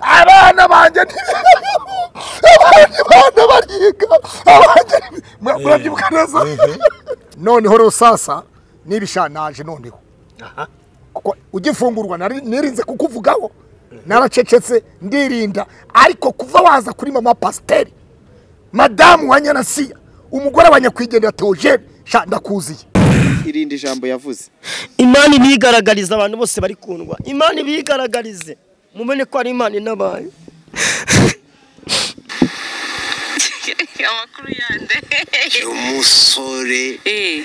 abana banjye ni abandi bana bariga. Mura- murabyibuka neza noneho rero sasa nibisha naje noneho. Kuko ugifungurwa nari- nirinze kukuvugaho. Naracecetse ndirinda. Ariko kuva waza kuri mama pasiteri madamu wa nyanasiya umugore wa nyakwigendera teogene sha ndakuziye. Irindi jambo yavuze. Imana ibigaragariza abantu bose bari kundwa. Imana ibigaragarize mubone ko ari imana inabaye amakuru yande umusore eh.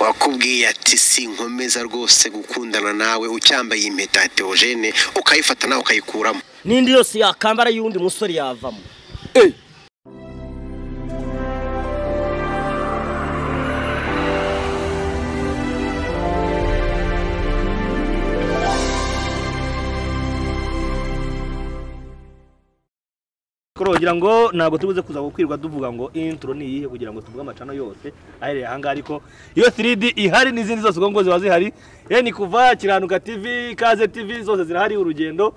Wakubwiye ati sinkomeza rwose gukundana nawe ucyambaye impeta ya teogene ukayifata nawe ukayikuramo n'indi yose yakambara y'undi musore yavamo. Kugira ngo ntabwo tubuze kuza gukwirwa tuvuga ngo intro ni iyihe kugira ngo tuvuge amacano yose ahereye ahangaha ariko iyo 3D ihari n'izindi zose ubwo ngo ziba zihari ni kuva kiranuka TV kaze TV zose zirahari urugendo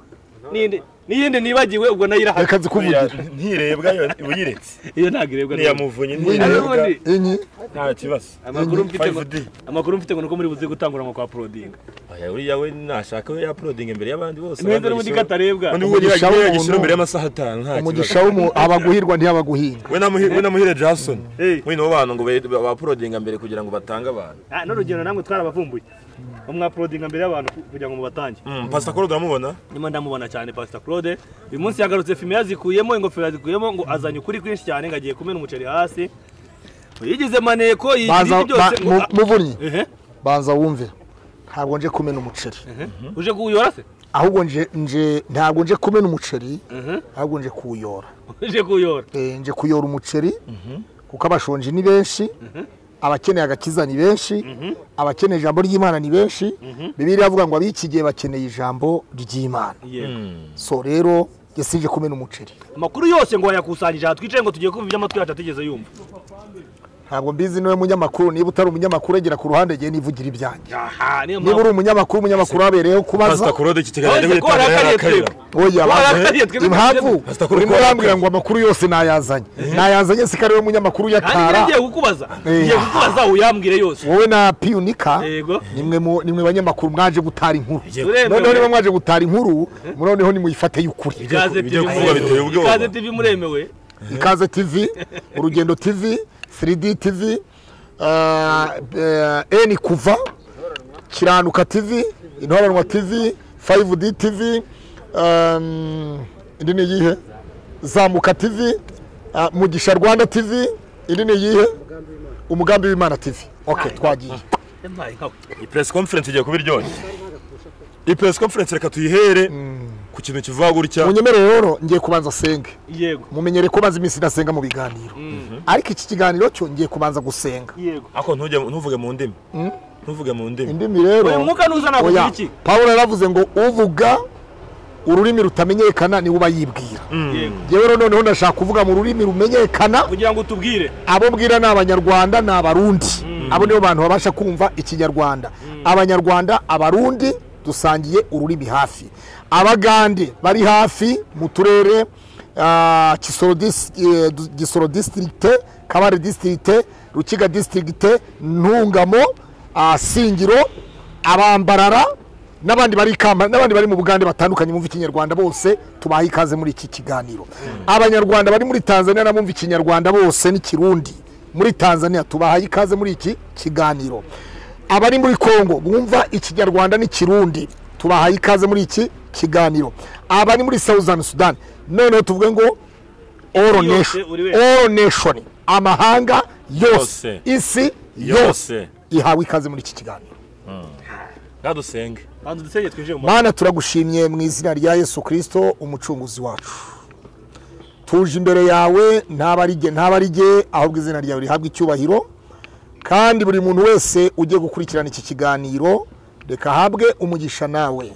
n'indi n'iyindi nibagiwe ubwo na yo irahari ntirebwa yo uyiretse iyo ntabwo irebwa neza. ntirebwa ubundi, inyi nta kibazo. Amakuru mfite ngo 5D. amakuru mfite ngo nuko muri buze gutangura ngo kwa proding aya uriya we nashaka we yapulodinga imbere y'abandi bose. Mwende n'ubundi katarebwa. undi Umugisha w'umuntu- yagishyira imbere y'amasaha atanu nta umugisha kibazo. w'umu abaguhirwa ntiyabaguhinga. We na Muhi- we na muhire jason Hey. we nibo bantu ngo be- bapulodinga mbere kugira ngo batange abantu. Ah, n'urugendo namwe twarabavumbuye umwa proding mbere y'abantu kugira ngo mubatange. Mm, pastor Claude uramubona ndimo ndamubona cyane pastor claude. Uyu munsi yagarutse filime yazikuyemo ingofero yazikuyemo ngo azanye ukuri kwinshi cyane ngo agiye kumena umuceri hasi. Yigize maneko ibyo byose muvunnyi banza wumve. Ntabwo nje kumena umuceri. Uje kuwuyora se? Ahubwo nje nje ntabwo nje kumena umuceri ahubwo nje kuwuyora. Uje kuwuyora. Eh, nje kuyora umuceri kuko abashonji ni benshi. Abakeneye agakiza ni benshi abakeneye ijambo ry'imana ni benshi. Bibiliya avuga ngo ab'iki gihe bakeneye ijambo ry'imana. Yego. So rero sinje kumena umuceri. Amakuru yose ngo wayakusanyije aha twicaye ngo tugiye kumva ibyo amatwi yacu atigeze yumva. Ntabwo mbizi ni we munyamakuru. Niba utari umunyamakuru egera ku ruhande ngiye nivugira ibyanjye. Niba uri umunyamakuru umunyamakuru wabereyeho kubaza. Ko impamvu? Urimo ko urambwira ngo amakuru yose nayazanye. Nayazanye si kariwe munyamakuru kandi njye yatara ngiye kukubaza. Ngiye kukubaza uyambwire yose. Wowe na piyunika mu- nimwe banyamakuru mwaje gutara inkuru. Noneho niba mwaje gutara inkuru noneho nimuyifate y'ukuri. Ikaze TV muremewe ikaze tv urugendo tv 3d tv uh, uh, eni kuva kiranuka tv intoranwa tv 5d tv um, indi ni iyihe? Zamuka tv uh, mugisha rwanda tv indi ni iyihe? Umugambi w'imana tv okay twagiye. I iyi press conference igiye kuba iryoshye iyi press conference reka tuyihere ku kintu kivuga gutya. Munyemerere rero ngiye kubanza senge yego. Mumenyere ko maze iminsi ndasenga mu biganiro. Ariko iki kiganiro cyo ngiye kubanza gusenga. Yego. Ariko ntujye ntuvuge mu ndimi. Ntuvuge mu ndimi. Indimi rero. Uyu mwuka nuza nakugira oya iki pawulo yaravuze ngo uvuga ururimi rutamenyekana ni we uba yibwira yego. Yewe rero noneho ndashaka kuvuga mu rurimi rumenyekana. Kugira ngo utubwire. Abo mbwira ni abanyarwanda ni abarundi. Abo nibo bantu babasha kumva ikinyarwanda. Abanyarwanda abarundi dusangiye ururimi hafi. Abagande bari hafi mu turere ah, eh, gisoro disitirigite kabare disitirigite rukiga disitirigite ntungamo ah, singiro abambarara n'abandi bari n'abandi bari mu bugande batandukanye bumva ikinyarwanda bose tubaha ikaze muri iki kiganiro. Abanyarwanda bari muri tanzania n'abumva ikinyarwanda bose n'ikirundi muri tanzania tubahaye ikaze muri iki kiganiro. Abari muri kongo bumva ikinyarwanda n'ikirundi tubahaye ikaze muri iki kiganiro. Abari muri southern sudan. Noneho tuvuge ngo all nation. amahanga yose. Isi yose. ihawe ikaze muri iki kiganiro. Twinjire mu mana turagushimye mu izina rya yesu kirisito umucunguzi wacu. Tuje imbere yawe ntaba ari jye ntaba ari jye ahubwo izina ryawe rihabwa icyubahiro. Kandi buri muntu wese ugiye gukurikirana iki kiganiro reka ahabwe umugisha nawe.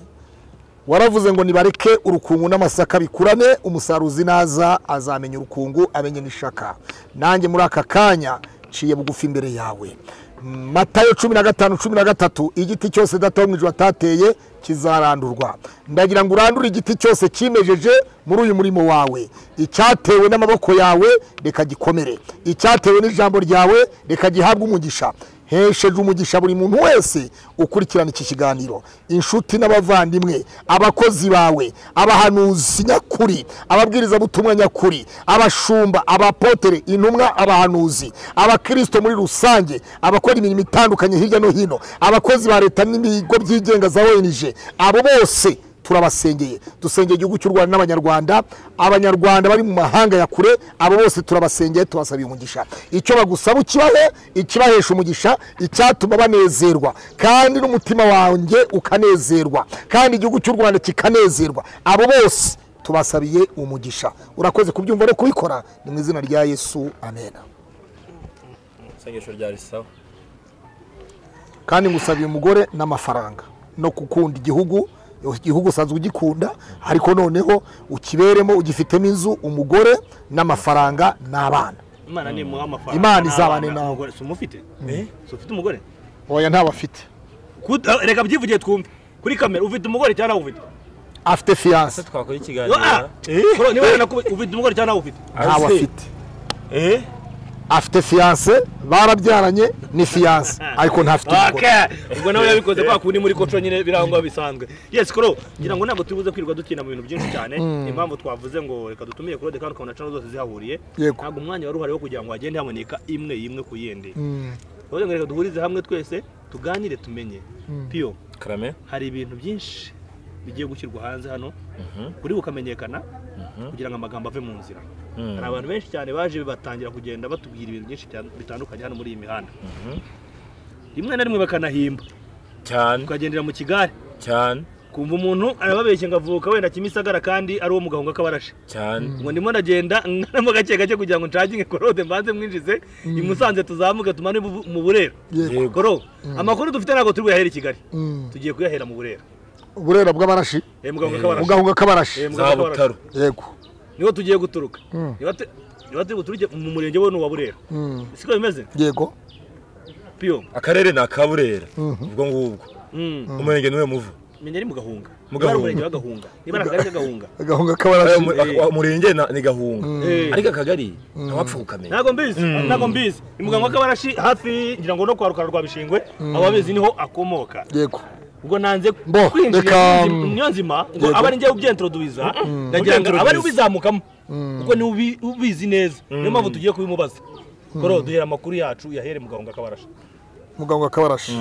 Waravuze ngo nibareke urukungu n'amasaka bikurane umusaruzi naza azamenya urukungu amenye n'ishaka. Nanjye muri aka kanya nciye bugufi imbere yawe. Matayo cumi na gatanu cumi na gatatu igiti cyose data wo mu ijuru atateye kizarandurwa. Ndagira ngo urandure igiti cyose cyimejeje muri uyu murimo wawe. Icyatewe n'amaboko yawe reka gikomere. Icyatewe n'ijambo ryawe reka gihabwe umugisha. Hesheje umugisha buri muntu wese ukurikirana iki kiganiro. Inshuti n'abavandimwe abakozi bawe abahanuzi nyakuri ababwirizabutumwa nyakuri abashumba abapotere intumwa abahanuzi abakirisito muri rusange abakora imirimo itandukanye hirya no hino abakozi ba leta n'ibigo byigenga za ONG abo bose turabasengeye. Dusengeye igihugu cy'u rwanda n'abanyarwanda. Abanyarwanda bari mu mahanga ya kure abo bose turabasengeye tubasabiye umugisha icyo bagusaba ukibahe ikibahesha umugisha icyatuma banezerwa. Kandi n'umutima wanjye ukanezerwa. Kandi igihugu cy'u rwanda kikanezerwa. Abo bose tubasabiye umugisha. Urakoze kubyumva no kubikora. Ni mu izina rya yesu. Amen. Isengesho rya risawa kandi ngusabiye umugore n'amafaranga. No gukunda igihugu igihugu usanzwe ugikunda ariko noneho ukiberemo ugifitemo inzu umugore n'amafaranga n'abana. Imana ni muha amafaranga Imana izabane nawe. Umugore, si umufite? Si ufite umugore? Oya ntawe afite ah, reka byivugiye twumve. Kuri kamera ufite umugore cyangwa ntawe ufite? Afite fiyanse twakora Ah, ikiganiro? Bro, niba ufite umugore cyangwa ntawe ufite? Ntawe afite eh? Afite fiyanse barabyaranye ni fiyanse ariko ntafite ubwo nawe yabikoze kwa kundi muri koco nyine birangwa bisanzwe. Yes koro ngira ngo ntabwo tubuze kwirirwa dukina mu bintu byinshi cyane. Impamvu twavuze ngo reka dutumire Claude kandi ukabona channel zose zihahuriye. Ntabwo umwanya wari uhari wo kugira ngo hagende haboneka imwe imwe ku yindi. Mm, Claude ngo reka duhurize hamwe twese tuganire tumenye. Piyo karame? hari ibintu byinshi bigiye gushyirwa hanze hano kuri bukamenyekana kugira ngo amagambo ave mu nzira. Hari abantu benshi cyane baje batangira kugenda batubwira ibintu byinshi bitandukanye hano muri iyi mihanda. Rimwe na rimwe bakanahimba. Cyane. Tukagendera mu kigare. Cyane. Kumva umuntu arababeshya ngo avuka wenda kimisagara kandi ari uwo mu gahunga k'abarashi cyane. Ngo ndimo ndagenda nkanamo gake gake kugira ngo nshaginge korode mbanze mwinjize i Musanze tuzamuke tumane mu burera koro amakuru dufite ntabwo turi buyahere i kigali. Tugiye kuyahera mu burera uburera bw'abarashi Eh, Eh, mugahunga k'abarashi Eh, za butaro. Yego. Niho tugiye guturuka. Mm. niba tu- turi buturuke mu murenge wo wa burera. Mm, siko bimeze? Yego. Piyo akarere ni akaburera Mhm. ubwo ngubwo. Umurenge niwe muvu. Menya ari mu gahunga. Mu niba ari akagari k'agahunga agahunga k'abarashi umurenge ni gahunga. Eh. ariko akagari ntawapfa kukamenya ntabwo mbizi. Ntabwo mbizi. Ni muganga w'akabarashi hafi ngira ngo no kwa rukara rwa bishingwe ababizi niho akomoka. Yego ubwo nanze kwinjira niyo nzima- ngo abe ari njyewe ubyentroduwiza ndagira ngo abe ari ubizamukamo. Kuko ni we ubi- ubizi neza. Niyo mpamvu tugiye kubimubaza. Koro duhera amakuru yacu yahere mu gahunga k'abarashi. Mugahunga k'abarashi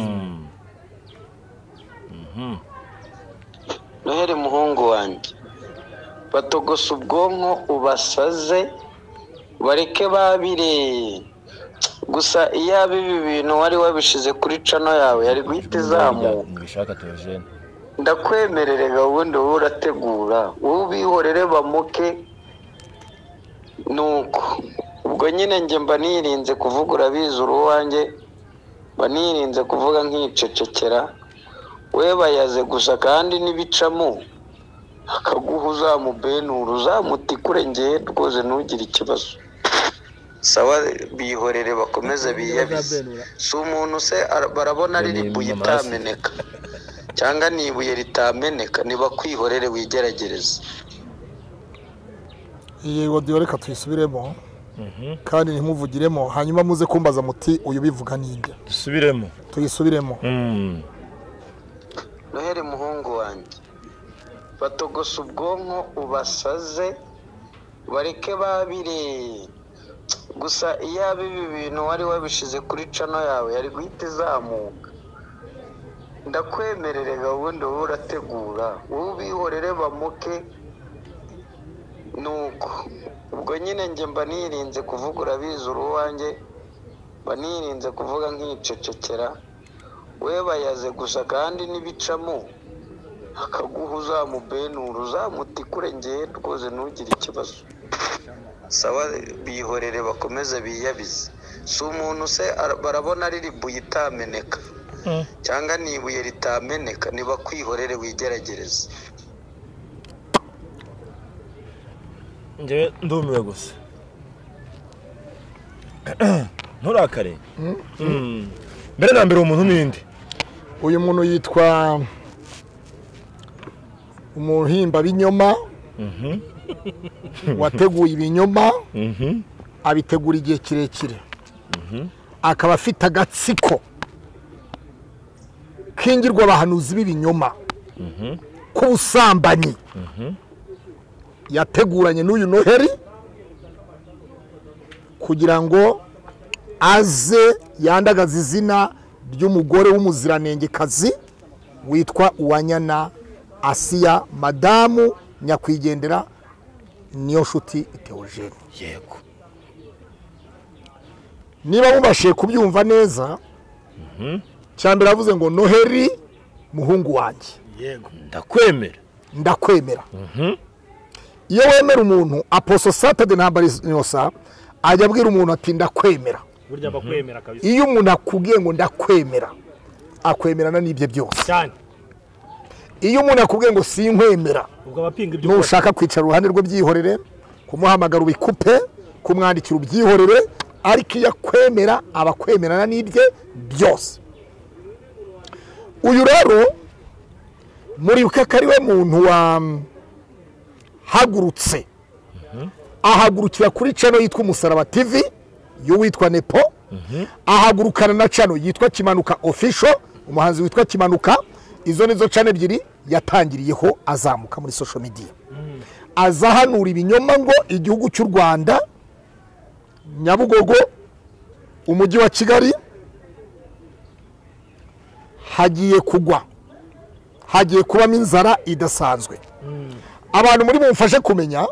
noheli muhungu wanjye. Batogose ubwonko ubasaze bareke babire gusa iyo aba ibi bintu wari wabishize kuri cano yawe yari guhita izamuka. Ndakwemererega ubundi wowe urategura. Wowe ubihorere bamuke. Nuko. Ubwo nyine njye mba nirinze kuvuga urabizi uri uwanjye mba nirinze kuvuga nkicecekera. We bayaze gusa kandi n'ibicamo akaguha uzamubenura uzamutikure ngewe rwose ntugire ikibazo. Sawa bihorere bakomeze biyabize. Si umuntu se ara- barabona ari ibuye itameneka. Cyangwa ni ibuye ritameneka nibakwihorere wigeragereze. Iyi wodiyo reka tuyisubiremo. Kandi ntimuvugiremo hanyuma muze kumbaza muti uyu bivuga ninde dusubiremo. Tuyisubiremo. Mm. noheli muhungu wanjye. Batogose ubwonko ubasaze bareke babire gusa iyo aba ibi bintu wari wabishize kuri cano yawe yari guhita izamuka. Ndakwemererega ubundi wowe urategura. Wowe ubihorere bamuke. Nuko. Ubwo nyine njye mba nirinze kuvuga urabizi uri uwanjye mba nirinze kuvuga nkicecekera. We bayaze gusa kandi n'ibicamo. Akaguha uzamubenura uzamutikure ngewe rwose ntugire ikibazo. Sawa bihorere bakomeze biyabize. Si umuntu se ara- barabona ari ibuye itameneka cyangwa ni ibuye ritameneka nibakwihorere wigeragereze. Njyewe ndumiwe gusa. Nturakare. Mm. mbere na mbere uwo muntu ninde uyu muntu yitwa umuhimba binyoma wateguye ibinyoma abitegura igihe kirekire. Akaba afite agatsiko kingirwa abahanuzi b'ibinyoma. K'ubusambanyi. Yateguranye n'uyu noheri kugira ngo aze yandagaze izina ry'umugore w'umuziranengekazi witwa uwanyana asiya madamu nyakwigendera niyo nshuti teogene yego. Niba mubashije kubyumva neza cyambere avuze ngo noheri muhungu wanjye. Yego. Ndakwemera. Ndakwemera. Iyo wemera umuntu aposo satade ntabwo yosa ajya abwira umuntu ati ndakwemera. Burya bakwemera kabisa. Iyo umuntu akubwiye ngo ndakwemera. Akwemerana n'ibye byose. Cyane. Iyo umuntu akubwiye ngo sinkwemera. Ubwo abapinga ibyo ukora nushaka kwicara uruhande rwe byihorere kumuhamagara ubikupe kumwandikira ubyihorere ariko iyo akwemera aba akwemerana n'ibye byose. Uyu rero muribuke ko ari we muntu wahagurutse ahagurukira kuri cano yitwa umusaraba tv y'uwitwa nepo. Ahagurukana na cano yitwa kimanuka official umuhanzi witwa kimanuka. Izo nizo cano ebyiri yatangiriyeho azamuka muri social media. Azahanura ibinyoma ngo igihugu cy'u rwanda nyabugogo umujyi wa kigali hagiye kugwa. Hagiye kubamo inzara idasanzwe. Abantu muri bumfashe kumenya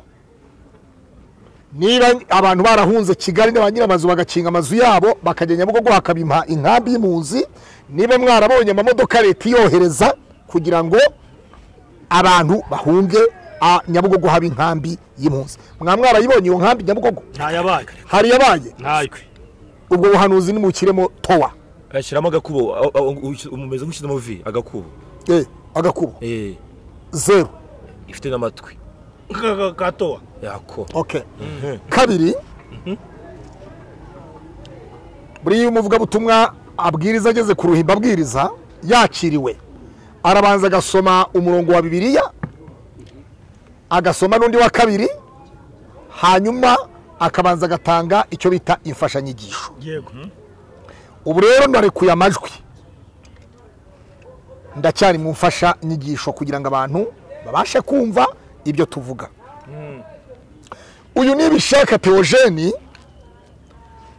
niba abantu barahunze kigali na ba nyir'amazu bagakinga amazu yabo bakajya nyabugogo hakaba inkambi y'impunzi niba mwarabonye amamodoka leta iyohereza kugira ngo abantu bahunge a- nyabugogo haba inkambi y'impunzi. Mwa mwarayibonye iyo nkambi nyabugogo? Ntayabaye. Hari yabaye? Ubwo buhanuzi nimukiremo towa. Ashyiramo agakubo. A- a- a- umeze nk'ushyizemo vi agakubo. Eh, agakubo? Eh. Zeru. Ifite n'amatwi. Gatowa yako. Okay kabiri. Buriya umuvugabutumwa abwiriza ageze ku ruhimbi abwiriza yakiriwe. Arabanza agasoma umurongo wa bibiliya agasoma n'undi wa kabiri hanyuma akabanza agatanga icyo bita imfashanyigisho. Yego. Ubu rero narekuye amajwi. Ndacyari mu mfashanyigisho kugira ngo abantu babashe kumva ibyo tuvuga. Uyu nibishaka teogeni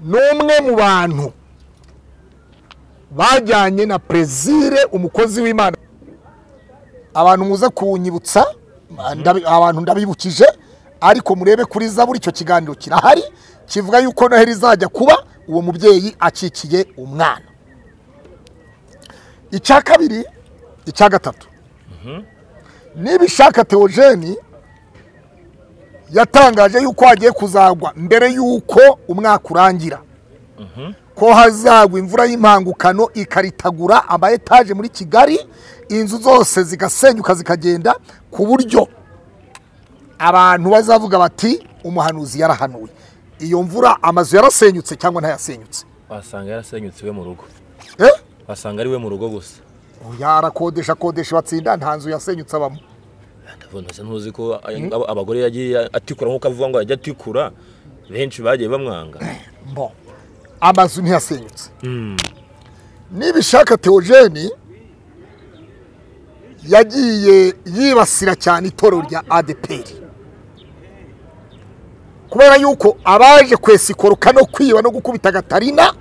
ni umwe mu bantu bajyanye na perezire umukozi w'imana. Abantu muze kuwunyibutsa ndabi- abantu ndabibukije ariko murebe kuri zaburi icyo kiganiro kirahari kivuga yuko noheli izajya kuba uwo mubyeyi akikiye umwana. Icya kabiri icya gatatu. Nibishaka teogeni yatangaje yuko hagiye kuzagwa mbere y'uko umwaka urangira. Ko hazagwa imvura y'impangukano ikaritagura ama etaje muri kigali inzu zose zigasenyuka zikagenda ku buryo abantu bazavuga bati umuhanuzi yarahanuye. Iyo mvura amazu yarasenyutse cyangwa ntayasenyutse? Wasanga yarasenyutse iwe mu rugo. Eh? wasanga ari we mu rugo gusa. Yarakodesha akodesha batsinda nta nzu yasenyutse abamo. Ntuzi ko abagore yagiye atikura nk'uko avuga ngo yajya atikura benshi bagiye bamwanga. Amazu ntiyasenyutse nibishaka teogeni yagiye yibasira cyane itorero rya adeperi. Kubera yuko abaje kwesikoroka no kwiba no gukubita gatarina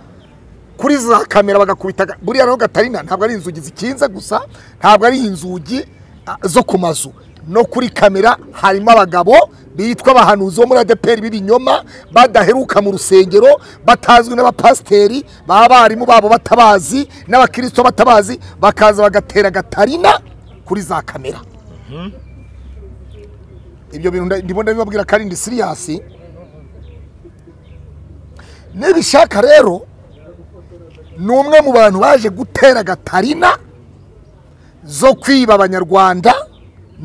kuri za kamera bagakubita ga- buriya rero gatarina ntabwo ari inzugi zikinze gusa ntabwo ari inzugi ah, zo ku mazu. No kuri kamera harimo abagabo bitwa abahanuzi bo muri adeperi b'ibinyoma badaheruka mu rusengero batazwi n'abapasiteri baba abarimu babo batabazi n'abakirisito batabazi bakaza bagatera gatarina kuri za kamera. Ibyo bintu ndimo ndabibabwira ko ari indi siriyasi nibishaka rero ni umwe mu bantu baje gutera gatarina zo kwiba abanyarwanda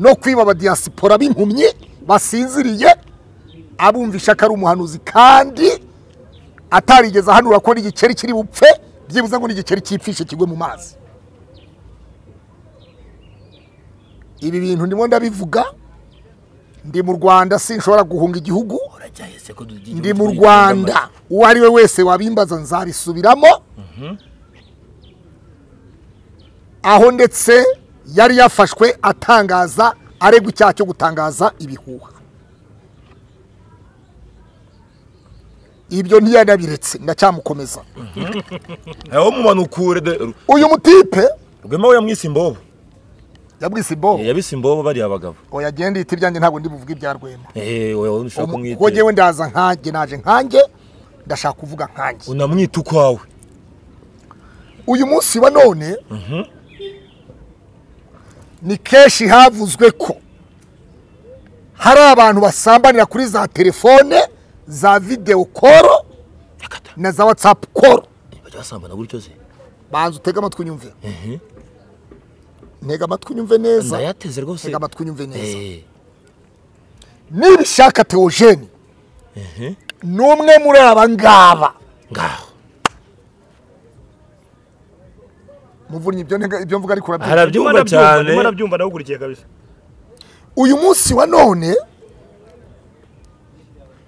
no kwiba abadiyasipora b'impumyi basinziriye abumvisha ko ari umuhanuzi kandi atarigeze ahanura ko n'igikeri kiri bupfe byibuze ngo n'igikeri cyipfishe kigwe mu mazi. Ibi bintu ndimo ndabivuga ndi mu rwanda sinshobora guhunga igihugu ndi mu rwanda. uwo ari we wese wabimbaza nzabisubiramo. Aho ndetse yari yafashwe atangaza aregwa icyaha cyo gutangaza ibihuha. Ibyo ntiyanabiretse ndacyamukomeza. Aho mumanukure de uyu mutipe? Rwema we yamwise imbobo. Yabwise ibo yabise imbobo bariya abagabo oya agenda yita ibyanjye ntabwo ndi buvuge ibya rwema. Eh kuko kumwita njyewe ndaza nkanjye naje nkanjye ndashaka kuvuga nkanjye unamwita ukwawe. Uyu munsi wa none ni kenshi havuzwe ko hari abantu basambanira kuri za telefone za videwo koro na za watsapu koro banza utege amatwi unyumve. Ntega amatwi unyumve neza. Ndayateze rwose. Ntega amatwi unyumve neza. Eh niba ishaka teogene ni umwe muri aba ngaba ngaho. Muvunyi ibyo ntega- ibyo mvuga ariko urabyumva. Arabyumva cyane. ndimo nabyumva ndawukurikiye kabisa. Uyu munsi wa none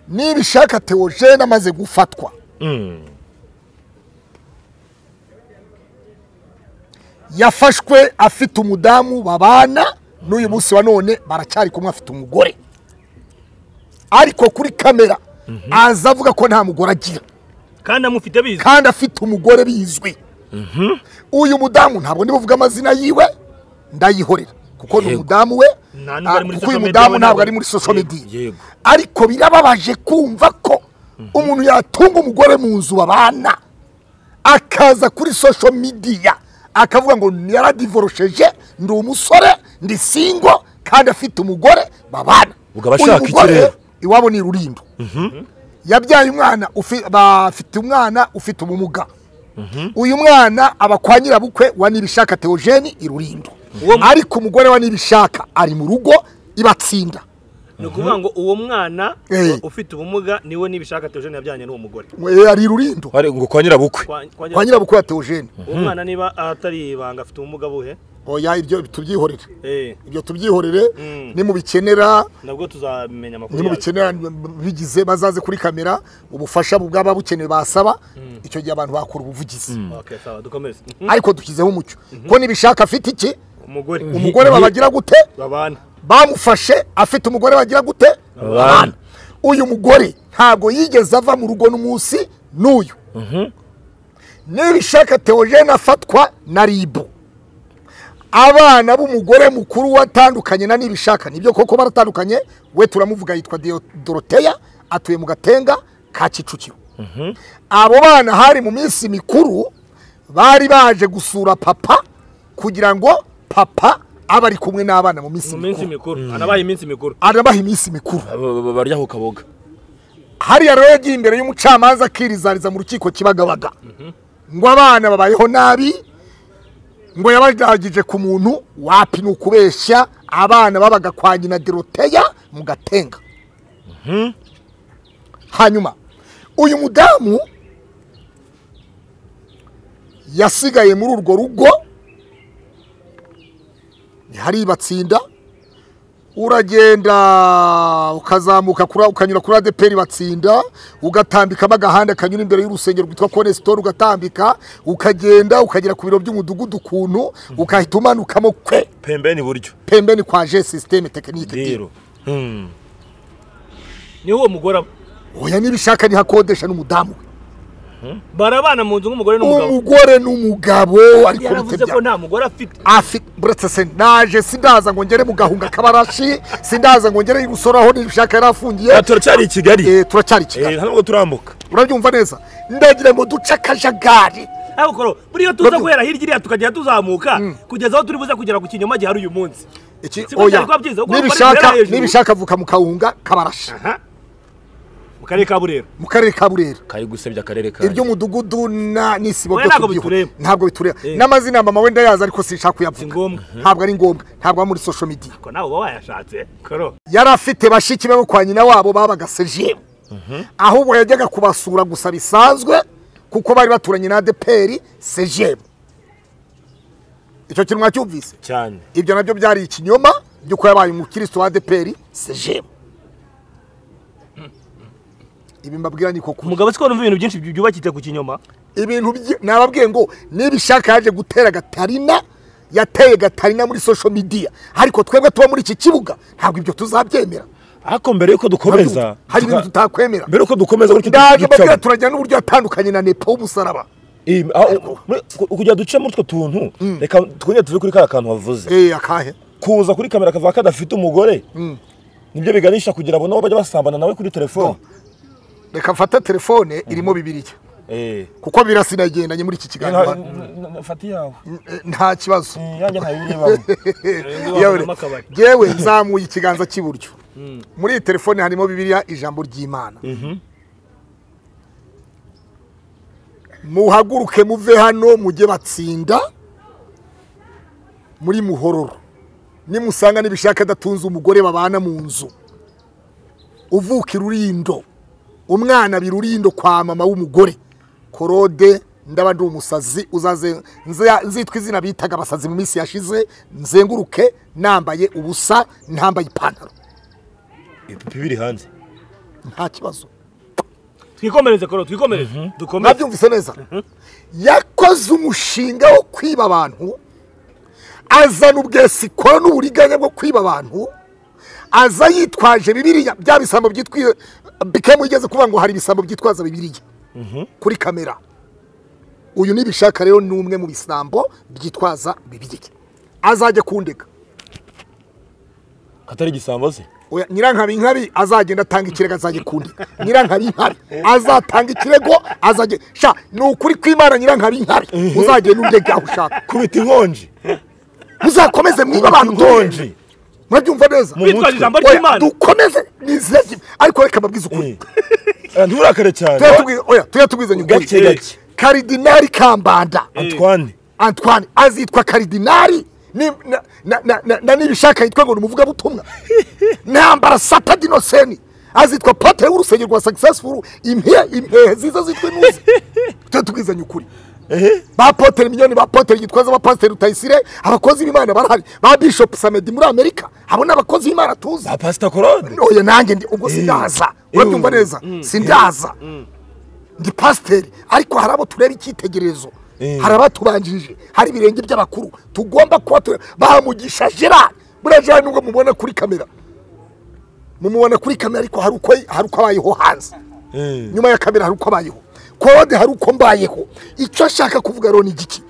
niba ishaka teogene amaze gufatwa Mm. yafashwe afite umudamu babana n'uyu munsi wa none baracyari kumwe afite umugore. Ariko kuri kamera aza avuga ko nta mugore agira. Kandi amufite bizi kandi afite umugore bizwi. Uyu mudamu ntabwo ndi buvuge amazina yiwe ndayihorera. Kuko ni umudamu we kuko uyu mudamu ntabwo ari muri media. Yego. ariko birababaje kumva ko umuntu yatunga umugore mu nzu babana akaza kuri social media akavuga ngo yaradivorosheje ndi umusore ndi singo kandi afite umugore babana. Uyu mugore, iwabo ni rulindo. Yabyaye umwana bafite umwana ufite ubumuga. Uyu mwana aba kwa nyirabukwe wa nibishaka teogene i rulindo. Ariko umugore wa nibishaka ari mu rugo ibatsinda. Ni ukuvuga ngo uwo mwana Eh. ufite ubumuga ni we nibishaka teogene yabyanye n'uwo mugore. Ari ngo kwa nyirabukwe. Kwa- nyirabukwe wa teogene uwo mwana niba atari ibanga afite ubumuga buhe? Oya ibyo tubyihorere. Eh. Ibyo tubyihorere Mm. nimubikenera nabwo tuzamenya amakuru ni mu yayo. bikenera bigize bazaze kuri kamera ubufasha bwaba bukenewe basaba. Icyo gihe abantu bakora ubuvugizi. Okay sawa dukomeze. Ariko dushyizeho umucyo. Ko nibishaka afite iki? Umugore. Umugore babagira gute? Babana. Bamufashe afite umugore bagira gute? Babana. uyu mugore ntabwo yigeze ava mu rugo n'umunsi n'uyu. Nibishaka teogene afatwa na ribu abana b'umugore mukuru watandukanye na nibishaka. Nibyo koko baratandukanye? We turamuvuga yitwa doroteya atuye mu gatenga ka kicukiro. Abo bana hari mu minsi mikuru bari baje gusura papa kugira ngo papa abe ari kumwe n'abana mu minsi mu minsi mikuru. Mikuru anabaye iminsi mikuru. Arabaha iminsi mikuru. Aba- aba- barya ku kaboga. Hariya rero yagiye imbere y'umucamanza akirizariza mu rukiko kibagabaga. Ngo abana babayeho nabi ngo yabadagije ku muntu wapi ni ukubeshya abana babaga kwa nyina doroteya mu gatenga. Hanyuma uyu mudamu yasigaye muri urwo rugo hari batsinda uragenda ukazamuka ukanyura kuri adeperi batsinda ugatambikamo agahanda kanyura imbere y'urusengero rwitwa konesitore ugatambika ukagenda ukagera ku biro by'umudugudu ukuntu ugahita umanukamo kwe. Pembeni iburyo pembeni kwa je sisiteme tekinike rero Mm. ni ho uwo mugore oya nibishaka nihakodesha n'umudamu we. Barabana mu nzu nk'umugore n'umugabo. Umugore n'umugabo ariko yaravuze bitebya ko nta mugore afite. Afite buretse se naje sindaza ngo ngere mu gahunga k'abarashi sindaza ngo ngere i busoro aho nibishaka yari afungiye. Turacyari i kigali. Eh, turacyari i Eh, kigali nta nubwo turambuka. Urabyumva neza? Ndagira ngo duce akajagari ariko koro buriya tuza guhera hirya iriya tukagenda tuzamuka kugeza aho turi buze kugera ku kinyoma gihari uyu munsi. Nibishaka vuka mu kawunga kabarashi. Aha. Mu karere ka burera. Mu karere ka burera. Kari gusebya akarere kawe iby'umudugudu na n'isibo byo bitureba. ntabwo bitureba Eh. n'amazina mama wenda yaza ariko sinshaka si kuyavuga ngombwa ntabwo ari ngombwa. Ntabwo aba muri social media. Ko nawe uba wayashatse koro. Yari afite bashiki be bo kwa nyina wabo babaga sejemu ahubwo yajyaga kubasura gusa bisanzwe kuko bari baturanye na adeperi sejemu icyo kintu mwacyumvise? Cyane. Ibyo na byo byari ikinyoma by'uko yabaye umukristo wa adeperi sejemu ibi mbabwira ni koko. Umugabo siko numva ibintu byinshi byubakitse ku kinyoma? Ibintu nababwiye ngo niba ishaka yaje gutera gatarina yateye gatarina muri social media. Ariko twebwe tuba muri iki kibuga ntabwo ibyo tuzabyemera. Ariko mbere yuko dukomeza hari ibintu tutakwemera. mbere yuko dukomeza ndaje mbabwira turajya n'uburyo yatandukanye na nepo w'umusaraba. Ku- kugira duce muri utwo tuntu reka twongere tuve kuri kariya kantu wavuze. Eh akahe? Kuza kuri kamera akavuga ko adafite umugore ni byo biganisha kugira ngo nabo bajye basambana nawe kuri telefone. Reka mfate telefone irimo bibiriya Eh. kuko birasinagendanye muri iki kiganiro. Eh, nta kibazo. Mm, Yewe, nzamuye ikiganza cy'iburyo. Muri iyi telefone harimo bibiliya ijambo ry'imana. Muhaguruke muve hano mujye batsinda muri muhororo. Nimusanga n'ibishaka adatunze umugore babana mu nzu. Uvuka irurindo umwana birurindo kwa mama w'umugore. Korode ndaba ndi umusazi uzaze nzitwa izina bitaga abasazi mu minsi yashize nzenguruke nambaye ubusa ntambaye ipantaro. Ibipupe biri hanze. Nta kibazo. Twikomereze koro twikomereze. Dukomeze. Mwabyumvise neza. Yakoze umushinga wo kwiba abantu azana ubwesikoro n'uburiganya bwo kwiba abantu aza yitwaje bibiriya bya bisambo byitwa bikemu igeze kuvuga ngo hari ibisambo byitwaza bibiriya kuri kamera. Uyu nibishaka rero ni umwe mu bisambo byitwaza bibiriya azajya kundega. Katari igisambo se? Oya, nyirankabi nkabi azagenda atanga ikirego azajya kundi nyirankabi nkabi azatanga ikirego azajya sha ni ukuri kw'imana nyirankabi nkabi. Uzagenda undega aho ushaka. Kubita inkonji. Muzakomeze mwiba abantu inkonji. Murabyumva neza mutwe. ijambo ry'imana. Dukomeze nizeye ariko reka mbabwize ukuri. Eh, nturakare cyane. Tujya tubwizanya ukuri Gake gake. karidinari kambanda. Antoine. Antoine. Azitwa karidinari na- na- na- na- na nibishaka yitwa ngo ni umuvugabutumwa. Ntambara sata dinoseni. Azitwa patere w'urusengero rwa successful. Impehe impehe ziza zitwa inuzi. Tujya tubwizanya ukuri. Ba potere miliyoni ba potere gitwaza ba pasiteri rutayisire abakozi b'imana barahari. Ba bishop samedi muri amerika abo ni abakozi b'imana tuzi ba pasita korode oya nanjye ndi ubwo sindaza. Urabyumva neza sindaza. Ndi pasiteri ariko hari abo tureba icyitegererezo. Hari abatubanjirije hari ibirenge by'abakuru. Tugomba kuba bamugisha gerard. Buriya gerard nubwo mubona kuri kamera. Mumubona kuri kamera ariko hari uko abayeho hanze. Nyuma ya kamera hari uko abayeho. Kode hari uko mbayeho. Icyo ashaka kuvuga rero ni igiki.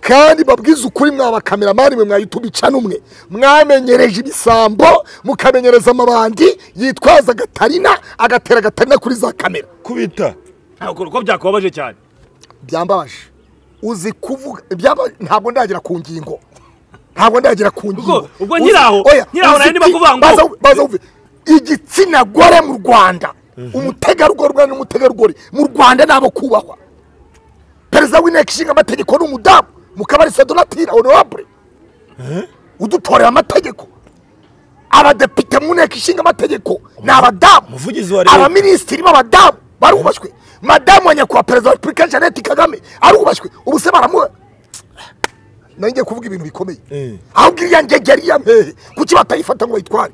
Kandi babwize ukuri mwaba kameramani mwe mwayitubica n'umwe mwamenyereje ibisambo mukamenyereza amabandi yitwaza gatarina agatera gatarina kuri za kamera. Kubita. Ntabwo uko byakubabaje cyane. Byambabaje. Uzi kuvuga ntabwo ndagera ku ngingo. Ntabwo ndagera ku ngingo. Ubwo nyiraho- nyiraho ndimo ki- kuvuga ngo- baza- baza wumve. igitsina gore mu rwanda. Umutegarugori umwana n'umutegarugori mu rwanda ni abo kubahwa. Perezida w'inteko ishinga amategeko ni umudamu mukabarisa donatira honorable. Udutorera amategeko. Abadepite mu nteko ishinga amategeko ni abadamu. Abaminisitiri b'abadamu barubashywe madamu wa nyakubahwa perezida wa repubulika jeannette kagame arubashywe ubu se baramuha nanjye kuvuga ibintu bikomeye. Eh. ahubwo iriya ngegeri ya mpehe kuki batayifata ngo bayitware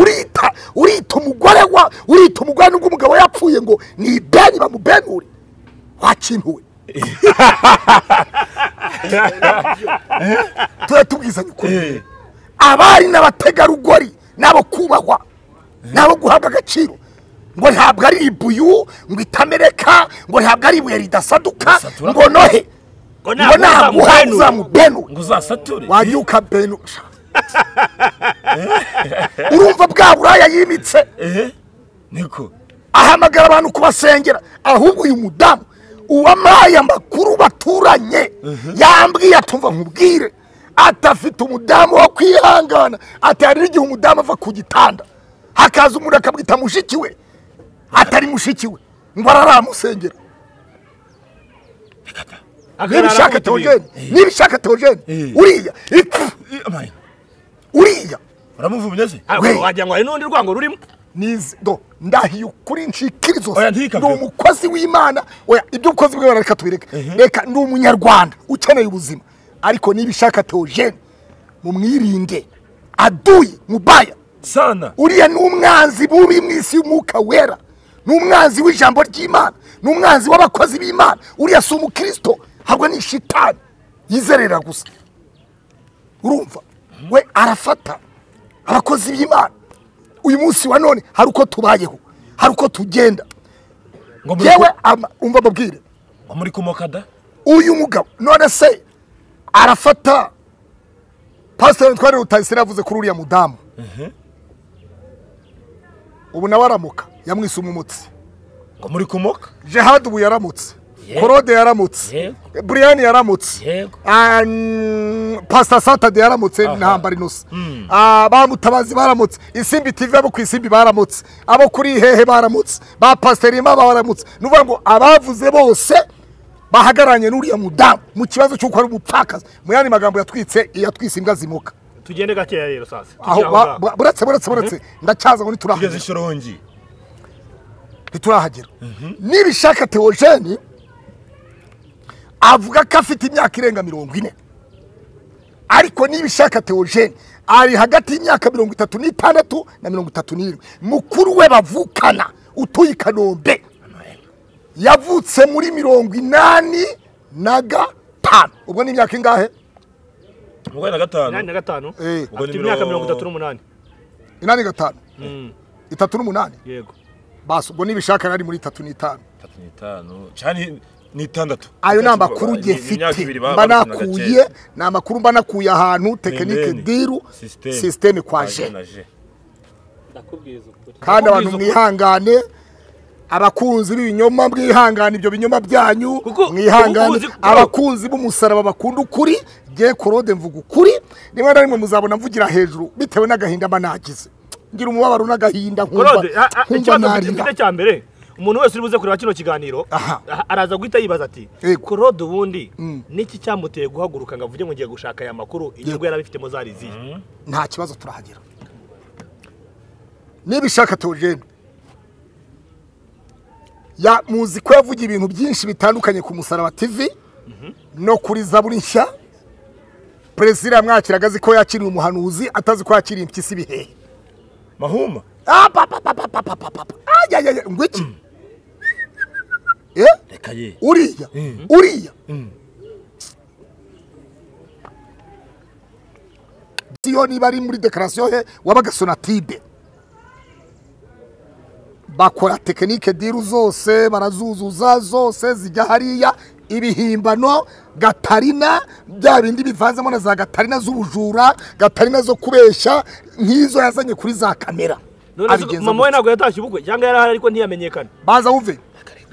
urita urita umugore wa urita umugore nubwo umugabo yapfuye ngo ni ibeni bamubenure wakintuwe tuba tubwizanye ukuri. Abari n'abategarugori n'abo kubahwa n'abo guhabwa agaciro. Ngo ntabwo ari ibuyu ngo itamereka ngo ntabwo ari ibuye ridasaduka ngo nohe. Ngo ngo naguha uzamubenure ngo uzasature wajya ukabenusha urumva bwa buraya yimitse. Niko. Ahamagara abantu kubasengera. Ahubwo uyu mudamu uwampaye amakuru baturanye yambwiye atumva nkubwire. Atafite umudamu wo kwihangana. Atari n'igihe umudamu ava ku gitanda. Hakaza umuntu akamwita mushiki we. Atari mushiki we. Ngo araramusengera. Nibishaka teogene nibishaka teogene Eh. uriya ipfu uriya uramuvumye se wagira ngo hari n'urundi rwango rurimo nizi do ndahiye ukuri nshikiri zose Oya, ndi ntikabyo. umukozi w'imana oya iby'ubukozi bw'imana reka tubireke reka ndi umunyarwanda ukeneye ubuzima ariko niba ishaka teogene mumwirinde aduyi mubaya sana uriya ni umwanzi bubi mu isi y'umwuka wera ni umwanzi w'ijambo ry'imana ni umwanzi w'abakozi b'imana uriya si umukristo ahubwo ni shitani yizerera gusa. Urumva? We arafata. Abakozi b'imana. Uyu munsi wa none hari uko tubayeho. Hari uko tugenda. Yewe umva mabwire ngo muri kumokada? Uyu mugabo none se arafata. Pasiteri twari rutayisire yavuze kuri uriya mudamu. Ubu nawe aramuka. Yamwise umumutsi. Ngo muri kumoka? Jehad ubu yaramutse. Korode yaramutse. Buriyani yaramutse. Pasita satade yaramutse ntambara inusa Ah, ba mutabazi baramutse. Isimbi tv abo ku isimbi baramutse. Abo kuri hehe baramutse. Ba pasiteri ma baramutse. Ni ukuvuga ngo abavuze bose bahagararanye n'uriya mudamu mu kibazo cy'uko ari umupfakazi. Mu yandi magambo yatwitse yatwise imbwa zimuka. Tugende gakeya rero sasa. Buretse buretse buretse. Ndacyaza ngo ntiturahagera ntiturahagera nibishaka teogeni avuga ko afite imyaka irenga mirongo ine. Ariko nibishaka teogeni ari hagati y'imyaka mirongo itatu n'itandatu na mirongo itatu n'irindwi mukuru we bavukana utuye i kanombe. Yavutse muri mirongo inani na gatanu. Ubwo ni imyaka ingahe? Makumyabiri na gatanu. Inani na gatanu. Eh. Afite ni imyaka mirongo- mirongo itatu n'umunani. Inani gatanu? Mm, itatu n'umunani? Yego. Basi ubwo nibishaka yari muri itatu n'itanu. Itatu n'itanu. Cyane n'itandatu. Ayo ni amakuru ibiri ba- mba nakuye ni amakuru mba nakuye ahantu tekinike diru System. sisiteme kwa je kandi abantu mwihangane abakunzi b'ibinyoma mwihangane ibyo binyoma byanyu mwihangane. abakunzi b'umusaraba bakunda ukuri ngiye korode mvuga ukuri rimwe na rimwe muzabona mvugira hejuru bitewe n'agahinda mba nagize. Ngira umubabaro n'agahinda nkumva narira mfite cya mbere? Umuntu wese uri buze kureba kino kiganiro araza guhita yibaza ati claude ubundi Mm. niki cyamuteye guhaguruka ngo avuge ngo ngiye gushaka aya makuru inyungu yari abifitemo zari izihe nta kibazo turahagera. Niba ishaka ya muzi ko yavugiye ibintu byinshi bitandukanye ku musaraba tv no kuri zaburi nshya. Perezida yamwakiraga azi ko yakiriye umuhanuzi atazi ko yakiriye impyisi ibihehe mahuma. Ah, reka ye. Uriya. Uriya. Iyo niba ari muri dekarasiyo he wabaga sonatibe bakora tekinike diru zose barazuzuza zose zijya hariya ibihimbano gatarina bya bindi bivanzemo na za gatarina z'ubujura gatarina zo kubeshya nk'izo yazanye kuri za kamera. Mama we ntabwo yatashye ubukwe? Cyangwa yari ahari ariko ntiyamenyekana baza wumve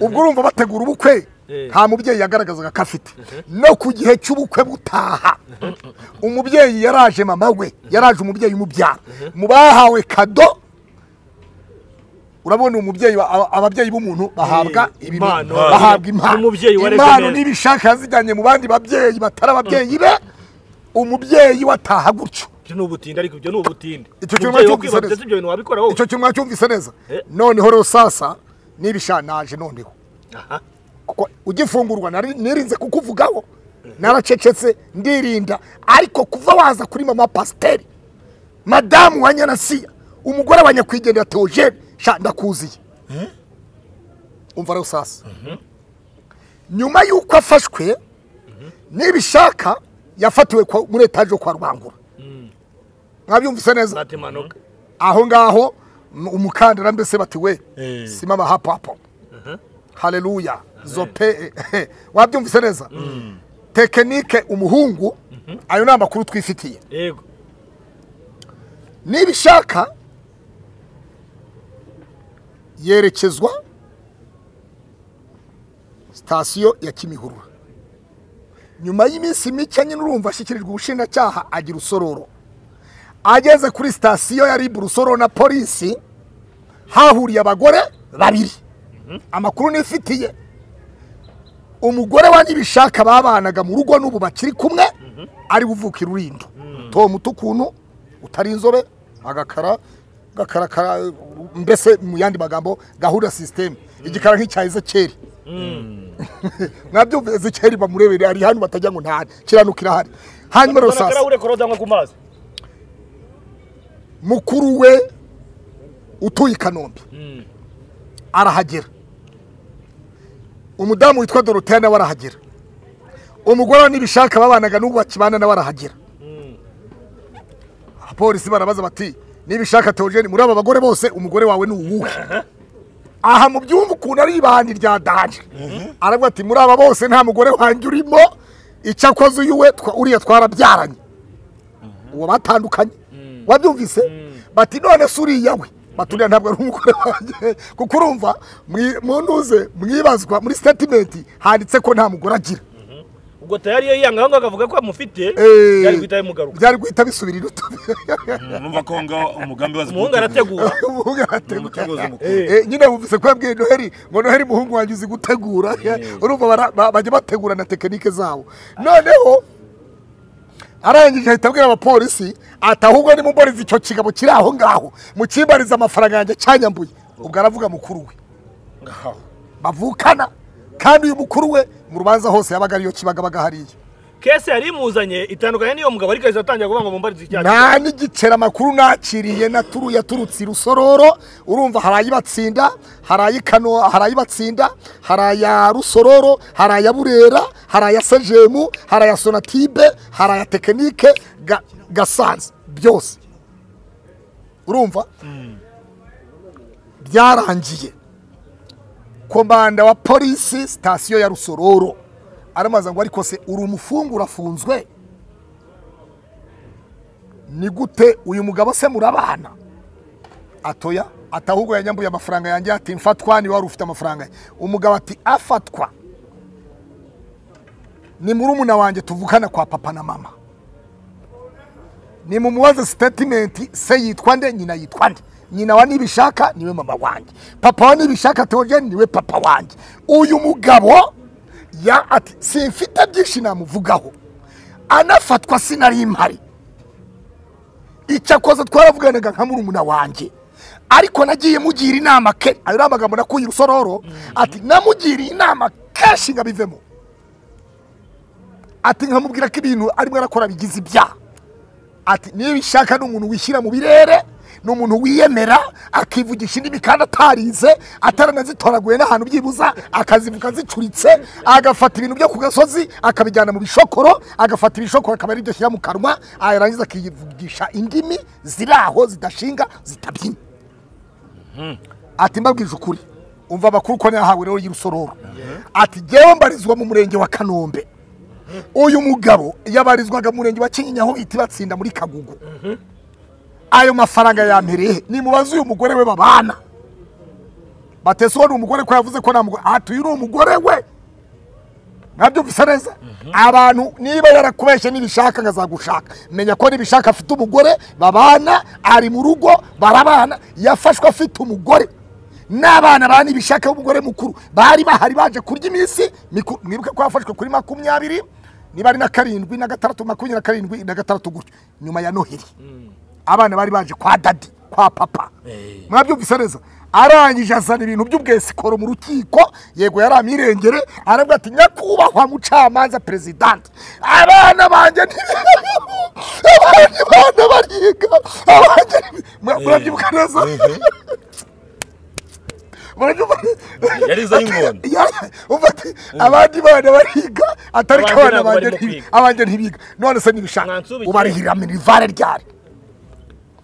ubwo urumva bategura ubukwe. Eh. nta mubyeyi yagaragazaga ko afite. No ku gihe cy'ubukwe butaha. Umubyeyi yaraje mama we. Yaraje umubyeyi umubyara. Mu bahawe kado urabona umubyeyi ababyeyi b'umuntu bahabwa Eh, impano. bahabwa impano. impano n'ibishaka yazijyanye mu bandi babyeyi batari ababyeyi be. Umubyeyi wataha gutyo. Ibyo ni ubutinde ariko ibyo ni ubutinde Icyo kintu mwacyumvise neza. mwacyumvise neza. Eh. noneho rero sasa n'ibishanaje noneho. Aha. kuko ugifungurwa nari- nirinze kukuvugaho. Naracecetse ndirinda. Ariko kuva waza kuri mama pasiteri madamu wa nyanasiya umugore wa nyakwigendera teogene ndakuziye. Umva rero sasa. Nyuma y'uko afashwe nibishaka yafatiwe muri etaje yo kwa rubangura mwabyumvise neza? Aho ngaho umukandara mbese bati we Eh. simama hapo hapo. Haleluya zope wabyumvise neza? Tekinike umuhungu ayo ni amakuru twifitiye. Yego. Nibishaka yerekezwa sitasiyo ya kimihurura. Nyuma y'iminsi mike nyine urumva ashyikirijwe ubushinjacyaha agira usororo. Ageze kuri sitasiyo ya ribu rusororo na polisi hahuriye abagore babiri. Amakuru nifitiye. Umugore wa nibishaka babanaga mu rugo n'ubu bakiri kumwe ari buvuka irurindo. Tom ukuntu utari inzobe agakara gakarakara mbese mu yandi magambo gahunda sisiteme igikara nk'icya ezekeri mwabyumva ezekeri bamurebere ari hano batajya ngo ntahari. Kiranuka irahari hanyuma rero ku mazi mukuru we utuye i kanombe. Arahagera. Umudamu witwa doroteya nawe arahagera. Umugore we n'ibishaka babanaga n'ubu bakibana nawe arahagera. Abapolisi barabaza bati n'ibishaka teogene muri aba bagore bose umugore wawe ni uwuhe? Aha mu byumva ukuntu ari ibandi rya danje aravuga ati muri aba bose nta mugore wanjye urimo icyo akoze uyu we uriya twarabyaranye. Uwo batandukanye. Wabyumvise? Bati none se uriya we. Baturiya ntabwo ari umugore wanjye. Kuko urumva mu ntuze mwibazwa muri statement handitse ko nta mugore agira. Ubwo tayari iyo yiyanga aho ngaho akavuga ko amufite Eh, yari guhita bimugaruka. Byari guhita bisubira iruto numva ko ngaho umugambi wazi umuhungu arategura. Umuhungu arategura. Mukuru. Eh, nyine wumvise ko yabwiye noheli ngo noheli muhungu wanjye uzi gutegura. Urumva bajya bategura na tekinike zabo. Noneho arangije ahita abwira abapolisi ati ahubwo nimumboriza icyo kigabo kiri aho ngaho. Mukimbariza amafaranga yanjye cyanyambuye. Ubwo aravuga mukuru we. Bavukana. Kandi uyu mukuru we mu rubanza hose yabaga ariyo kibagabaga hariya. Kese yari imuzanye itandukanye n'iyo mugabo ariko ahita atangira kuvuga ngo mumbarize icyaha. Nta n'igiceri amakuru nakiriye naturu yaturutse rusororo urumva hari ayibatsinda hari ayikano hari ayibatsinda hari aya rusororo hari aya burera hari aya sejemu hari aya sonatibe hari aya tekinike ga- gasanze byose. Urumva? Byarangiye. Komanda wa polisi sitasiyo ya rusororo. Aramaze ngo ariko se uri umufungu urafunzwe ni gute uyu mugabo se murabana atoya ati ahubwo yanyambuye amafaranga yanjye ati mfatwa ni wari ufite amafaranga ye. Umugabo ati afatwa. Ni murumuna wanjye tuvukana kwa papa na mama. Ni mumubaze sitatimenti se yitwa nde? Nyina yitwa nde? Nyina wa nibishaka ni we mama wanjye. Papa wa nibishaka teogene ni we papa wanjye. Uyu mugabo ya ati simfite byinshi namuvugaho. Anafatwa sinari mpari. Icyakoze twaravuganaga nka murumuna wanjye. Ariko nagiye mugira inama ke. Ayo ni amagambo nakuye urusororo ati namugiriye inama kenshi ngo abivemo. Ati nkamubwira ko ibintu arimo arakora bigize ibyaha. Ati niba ishaka ni umuntu wishyira mu birere. Ni umuntu wiyemera akivugisha indimi kandi atarize ataranazitoraguye n'ahantu byibuza akazivuga zicuritse agafata ibintu byo ku gasozi akabijyana mu bishokoro agafata ibishokoro akaba ari byo ashyira mu kanwa yarangiza akivugisha indimi ziri aho zidashinga zitabyina. Ati mbabwije ukuri umva amakuru ko nahawe rero y'urusororo ati jyewe mbarizwa mu murenge wa kanombe. Uyu mugabo yabarizwaga mu murenge wa kinyinya aho bita batsinda muri kagugu. Ayo mafaranga yampereye nimubaze uyu mugore we babana. Batese uwo ni umugore ko yavuze ko nta mugore ati uyu ni umugore we. Mwabyumvise neza? Abantu niba yarakubeshye n'ibishaka ngazagushaka menya ko n'ibishaka afite umugore babana ari mu rugo barabana. Yafashwe afite umugore. N'abana ba n'ibishaka b'umugore mukuru. Bari bahari baje kurya iminsi mwibuke ko yafashwe kuri makumyabiri niba ari na karindwi na gatandatu makumyabiri na karindwi na gatandatu gutyo. Nyuma ya noheli abana bari baje kwa dadi kwa papa. Mwabyumvise neza? Arangije azana ibintu by'ubwesikoro mu rukiko yego yari amirengere aravuga ati nyakubahwa mucamanza perezidante abana banjye abandi bana bariga ntibi- Mura- murabyibuka neza? Umva ati abandi bana bariga atari ko abana banjye ntibiga. None se Mwansubikire. ubarihirira minivare ryari?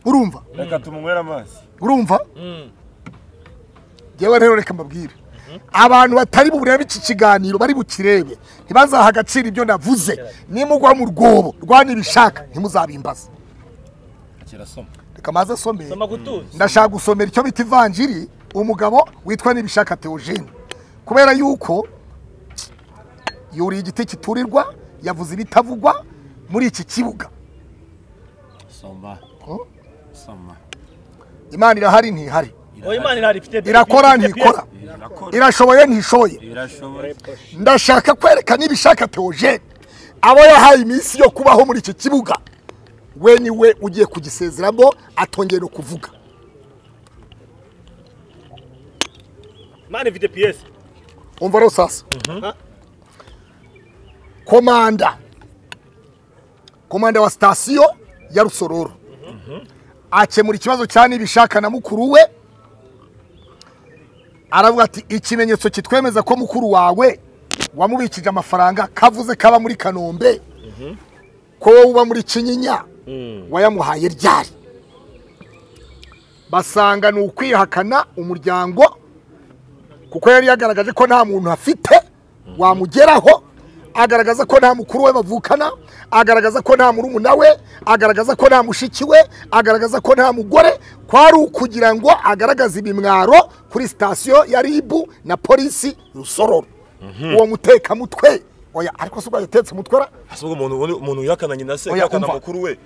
Urumva reka tumunywere amazi. Urumva yewe rero reka mbabwire. Abantu batari burebe iki kiganiro bari bukirebe. Ntibazaha agaciro ibyo navuze. Nimugwa mu rwobo rwa nibishaka ntimuzabimbaze. Reka maze gutuza. Ndashaka gusomera icyo bita ivanjiri umugabo witwa nibishaka teogene kubera yuko yuriye igiti kiturirwa yavuze ibitavugwa muri iki kibuga. imana irahari ntihari. Irakora ntikora. irashoboye ntishoye ndashaka kwereka n'ibishaka teogene abo yahaye iminsi yo kubaho muri iki kibuga we ni we ugiye kugisezeramo atongera kuvuga. Umva rero sasa. Komanda. Komanda wa sitasiyo ya rusororo. Akemura ikibazo cya nibishaka na mukuru we aravuga ati ikimenyetso kitwemeza ko mukuru wawe wamubikije amafaranga kavuze kaba muri kanombe ko wowe uba muri kinyinya wayamuhaye ryari? Basanga ni ukwihakana umuryango kuko yari yagaragaje ko nta muntu afite wamugeraho agaragaza ko nta mukuru we bavukana agaragaza ko nta murumuna we agaragaza ko nta mushiki we agaragaza ko nta mugore. Kwari ukugira ngo agaragaze ibimwaro kuri sitasiyo ya ribu na polisi rusororo. Uwo mutekamutwe. Oya ariko si ubwo yatetse umutwe ra ahubwo umuntu yihakana nyina se umva. mukuru we.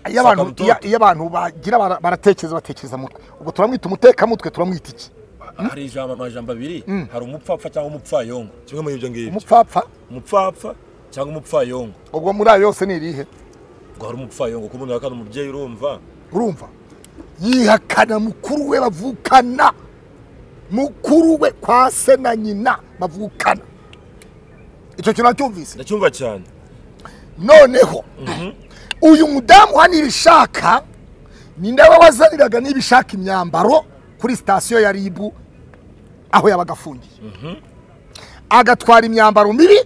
Iyo abantu bagira bara- baratekereza batekereza mutwe ubwo turamwita umutekamutwe turamwita iki? Hari ijambo amajambo abiri. Hari umupfapfa cyangwa umupfayongo. Kimwe muri ibyo ngibyo umupfapfa? Umupfapfa. Cyangwa umupfayongo ubwo muri ayo yose ni irihe? Ngo hari umupfayongo ko umuntu yihakana umubyeyi urumva? Urumva? Yihakana mukuru we bavukana. Mukuru we kwa se na nyina bavukana. Icyo kintu nacyumvise? Ndacyumva cyane. Noneho uyu mudamu wa nibishaka ni nawe wazaniraga nibishaka imyambaro kuri sitasiyo ya ribu aho yabaga afungiye. Agatwara imyambaro mibi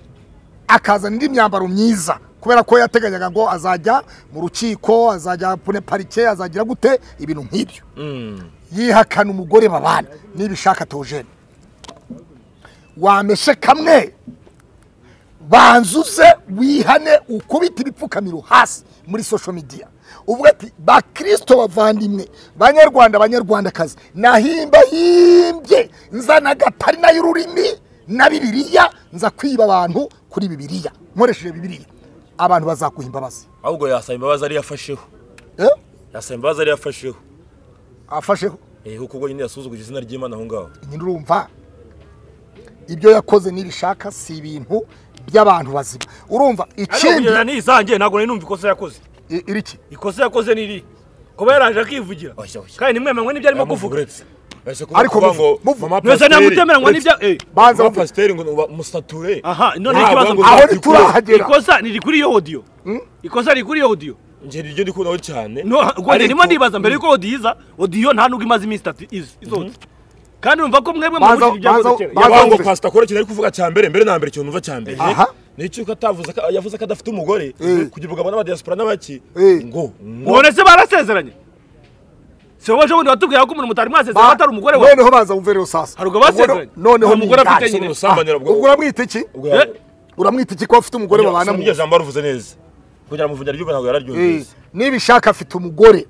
akazana indi myambaro myiza. Kubera ko yateganyaga ngo azajya mu rukiko azajya pune parike azagira gute? Ibintu nk'ibyo. Yihakana umugore babana. Nibishaka tojene wameshe kamwe. Banzuze wihane ukubita ibipfukamiro hasi muri social media. Uvuga ati bakirisito bavandimwe. Banyarwanda banyarwandakazi. Nahimba himbye nzana agatari na yo ururimi. Na bibiliya nza kwiba abantu kuri bibiliya. Nkoresheje bibiliya. Abantu bazaguha imbabazi. Ahubwo yasaba imbabazi ari yafasheho. Eh? yasaba imbabazi ari yafasheho. Afasheho. Eh kuko ubwo nyine yasuzuguje izina ry'imana aho ngaho. Nyine urumva ibyo yakoze nibishaka si ibintu by'abantu bazima. Urumva ikindi n'isange ntabwo nari numva ikosa yakoze. Iriki? Ikosa yakoze ni iri. Kuba yaraje akivugira. Kandi nimwemeranywe n'ibyo arimo kuvuga. Ariko kuvuga ngo muvu- muvu- mama mwese pasiteri ntamutemeranywa n'ibyo eh banza pasiteri ngo musature aha none ikibazo ngo aho ntiturahagera ikosa ni kuri iyo audio. Ikosa riri kuri iyo audio. Njye niryo ndi kubonaho cyane. No ubwo ndimo ndibaza mbere yuko audio iza audio nta nubwo imaze iminsi itatu iz- isohotse kandi numva ko mwebwe ibyakoze banza- kera yavuga ngo pasita akora ikintu ari kuvuga cya mbere mbere na mbere ikintu numva cya mbere. Ni atavuze ko yavuze ko adafite umugore? Eh. kugira ngo abone abadiaspora n'abaki? Eh. ngo ngo. Se barasezeranye? Si wowe ejo bundi watubwira ko umuntu mutari mwasezeranye atari umugore wawe noneho baza wumve rero sasa Hari ubwo basezeranye? Noneho Nta mugore ni afite nyine. ubwo uramwita iki? Uramwita iki ko afite umugore babana mu iryo jambo waruvuze neza. Kugira ngo muvunyi ryumve ntabwo Eh, yararyumvise nibishaka afite umugore.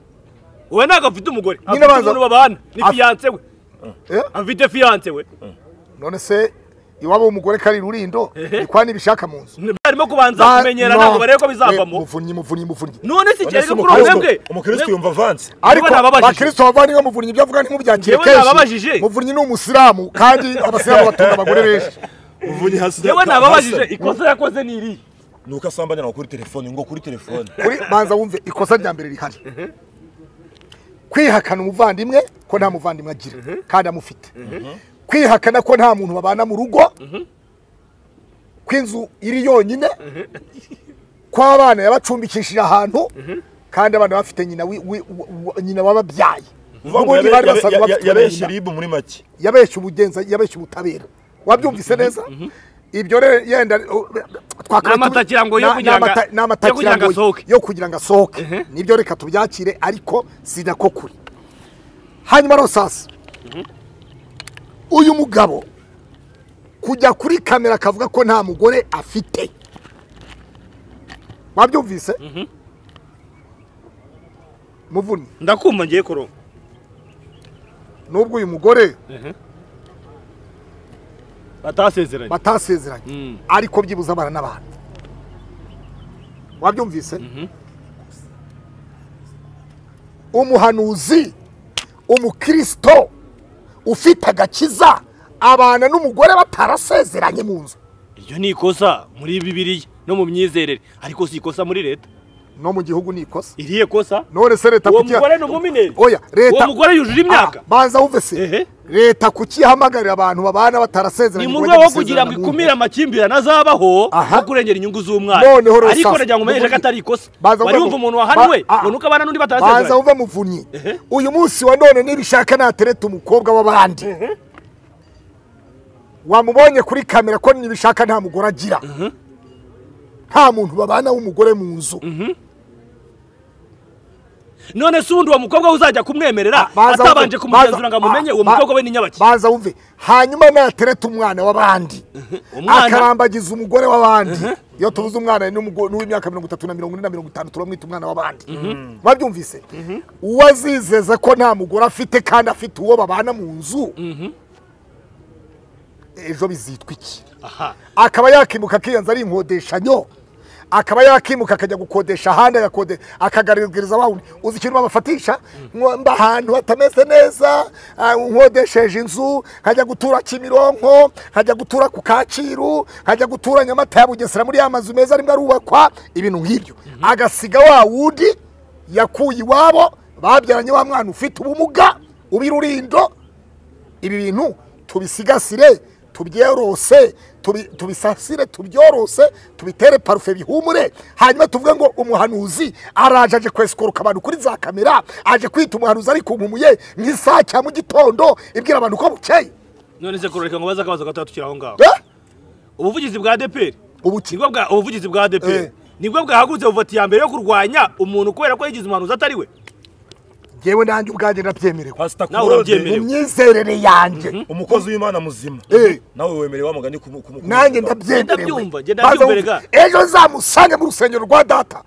Wowe ntabwo afite umugore. Afite banza- umuntu babana. Ni fiyanse we. Eh? afite fiyanse we. None se iwabo w'umugore kari rurindo ni kwa nibishaka mu nzu. Barimo kubanza Ba- kumenyera ntabwo barebe ko Eh, bizavamo muvunyi muvunyi muvunyi. None si cyari kuri mwebwe umukristo. yumva avanse ariko bakristo bavandimwe muvunyi ibyo avuga ntimubyakire kenshi. muvunyi ni umusilamu kandi abasilamu batunga abagore benshi. Muvunyi hasi yewe nababajije ikosa yakoze ni iri ni uko asambanira ngo kuri telefone ngo kuri telefone. Kuri banza wumve ikosa rya mbere rihari. Kwihakana umuvandimwe ko nta muvandimwe agira kandi amufite. Kwihakana ko nta muntu babana mu rugo ko inzu iri yonyine ko abana yabacumbikishije ahantu kandi abana bafite nyina wababyaye ubundi bari basanzwe bafite yabeshye ribu muri make. Yabeshye ubugenza yabeshye ubutabera. Wabyumvise neza? Ibyo rero yenda na- kugira ngo- yo kugira ngo asohoke. yo kugira ngo asohoke. Nibyo reka tubyakire ariko si nako kuri. Hanyuma rero sasa uyu mugabo kujya kuri kamera akavuga ko nta mugore afite. Wabyumvise? Muvunyi. Ndakumva ngiye kuronka nubwo uyu mugore batasezeranye. Batasezeranye. Mm. ariko byibuze abana n'abantu. Wabyumvise? Umuhanuzi umukristo ufite agakiza abana n'umugore batarasezeranye mu nzu. Iryo ni ikosa muri bibiliya no mu myizerere ariko si ikosa muri leta. No mu gihugu ni ikosa. Iriye kosa? None se leta uwo kuki mugore ni umumineri oya leta uwo mugore yujuje imyaka? Ah, banza wumve se. Leta kuki ihamagarira abantu babana ni batarasezeranye mu ngo rwego rwo kugira ngo mu ikumire amakimbirane azabaho no kurengera inyungu z'umwana Noneho rero ariko nagira ngo umenyeshe ko atari ikosa. wari wumva ngo- umuntu wahaniwe ba- ah. ngo nuko abana n'undi banza batarasezeranye wumve muvunyi. Uyu munsi wa none nibishaka natereta umukobwa w'abandi. Wamubonye kuri kamera ko nibishaka nta mugore agira. Nta muntu babana w'umugore mu nzu. None se ubundi uwo mukobwa we uzajya kumwemerera? Atabanje kumugenzura ngo amumenye uwo mukobwa we ni nyabaki. baza wumve hanyuma natereta umwana w'abandi. Umwana akarambagiza umugore w'abandi. Iyo tuvuze umwana ni umugo- ni uw'imyaka mirongo itatu na mirongo ine na mirongo itanu turamwita umwana w'abandi. Mwabyumvise uwo azizeza ko nta mugore afite kandi afite uwo babana mu nzu? Ejo bizitwa iki? Akaba yakimuka akiyanza ari inkodeshanyo. Akaba yakimuka akajya gukodesha ahandi agakode akagaragariza wa uzi ikintu babafatisha? Mba ahantu hatameze neza ah, nkodesheje inzu nkajya gutura kimironko nkajya gutura ku kacyiru nkajya gutura nyamata ya bugesera muri ya mazu meza arimo arubakwa ibintu nk'ibyo. Agasiga wa wundi yakuye iwabo babyaranye wa mwana ufite ubumuga ubirurindo. Ibi bintu tubisigasire tubyorose tubisasire tubyorose tubitere parufe bihumure. Hanyuma tuvuge ngo umuhanuzi araje aje kwesikoroka abantu kuri za kamera aje kwita umuhanuzi ari kumpumuye nk'isaha cya mu gitondo ibwira abantu ko bukeye. None se kuroreka ngo baze akabazo gatoya tukiri aho ngaho. Eh? ubuvugizi bwa bwa ubuvugizi bwa Eh. ADPR ni bwo bwahagurutse bufata iya mbere yo kurwanya umuntu kubera ko yigize umuhanuzi atari we. Ngewe nanjye ubwanjye ndabyemerewe Nawe urabyemerewe. mu myizerere yanjye. Umukozi w'imana muzima. Eh. nawe wemerewe wa mugani kumu- kumu- nanjye ndabyemerewe ejo nzamusange mu rusengero rwa data.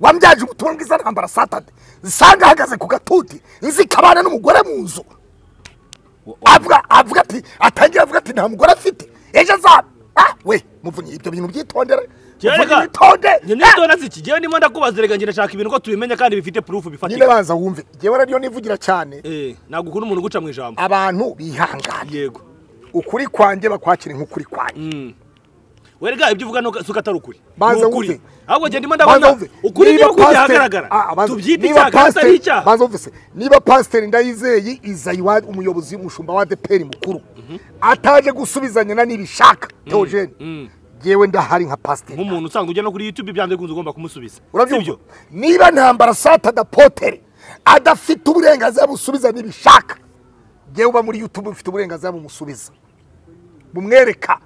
Wambyaje ubutumwa bwiza ntambara satade nsanga ahagaze ku gatuti nzikabana n'umugore mu nzu. Avuga avuga ati atangira avuga ati nta mugore afite. Ejo azaba ah we muvunyi ibyo bintu byitondere. Njye Ah! ziki? Njyewe ndimo ndakubaza rega njye ndashaka ibintu ko tubimenya kandi bifite nyine bifatika. Banza wumve. Njyewe radiyo nivugira cyane. Eh ntabwo ukunda umuntu uguca mu ijambo. Abantu bihangane. Yego. Ukuri kwanjye bakwakire nk'ukuri kwanjye. Werega ibyo uvuga nuko atari ukuri Banza wumve. ahubwo njye ndimo wumve. ukuri Niba ahagaragara Ah, banza- tubyite icyaha atari icyaha banza wumve se. niba pasiteri ndayizeye izayi umuyobozi w'umushumba wa deperi mukuru. Ataje gusubizanya na nibishaka. Teogene yewe ndahari nka pasiteri nk'umuntu usanga ujya no kuri youtube byanze bikunze ugomba kumusubiza. Urabyumva niba ntambara sata dapotere adafite uburenganzira busubiza nibishaka. Yewe uba muri youtube ufite uburenganzira bumusubiza bumwereka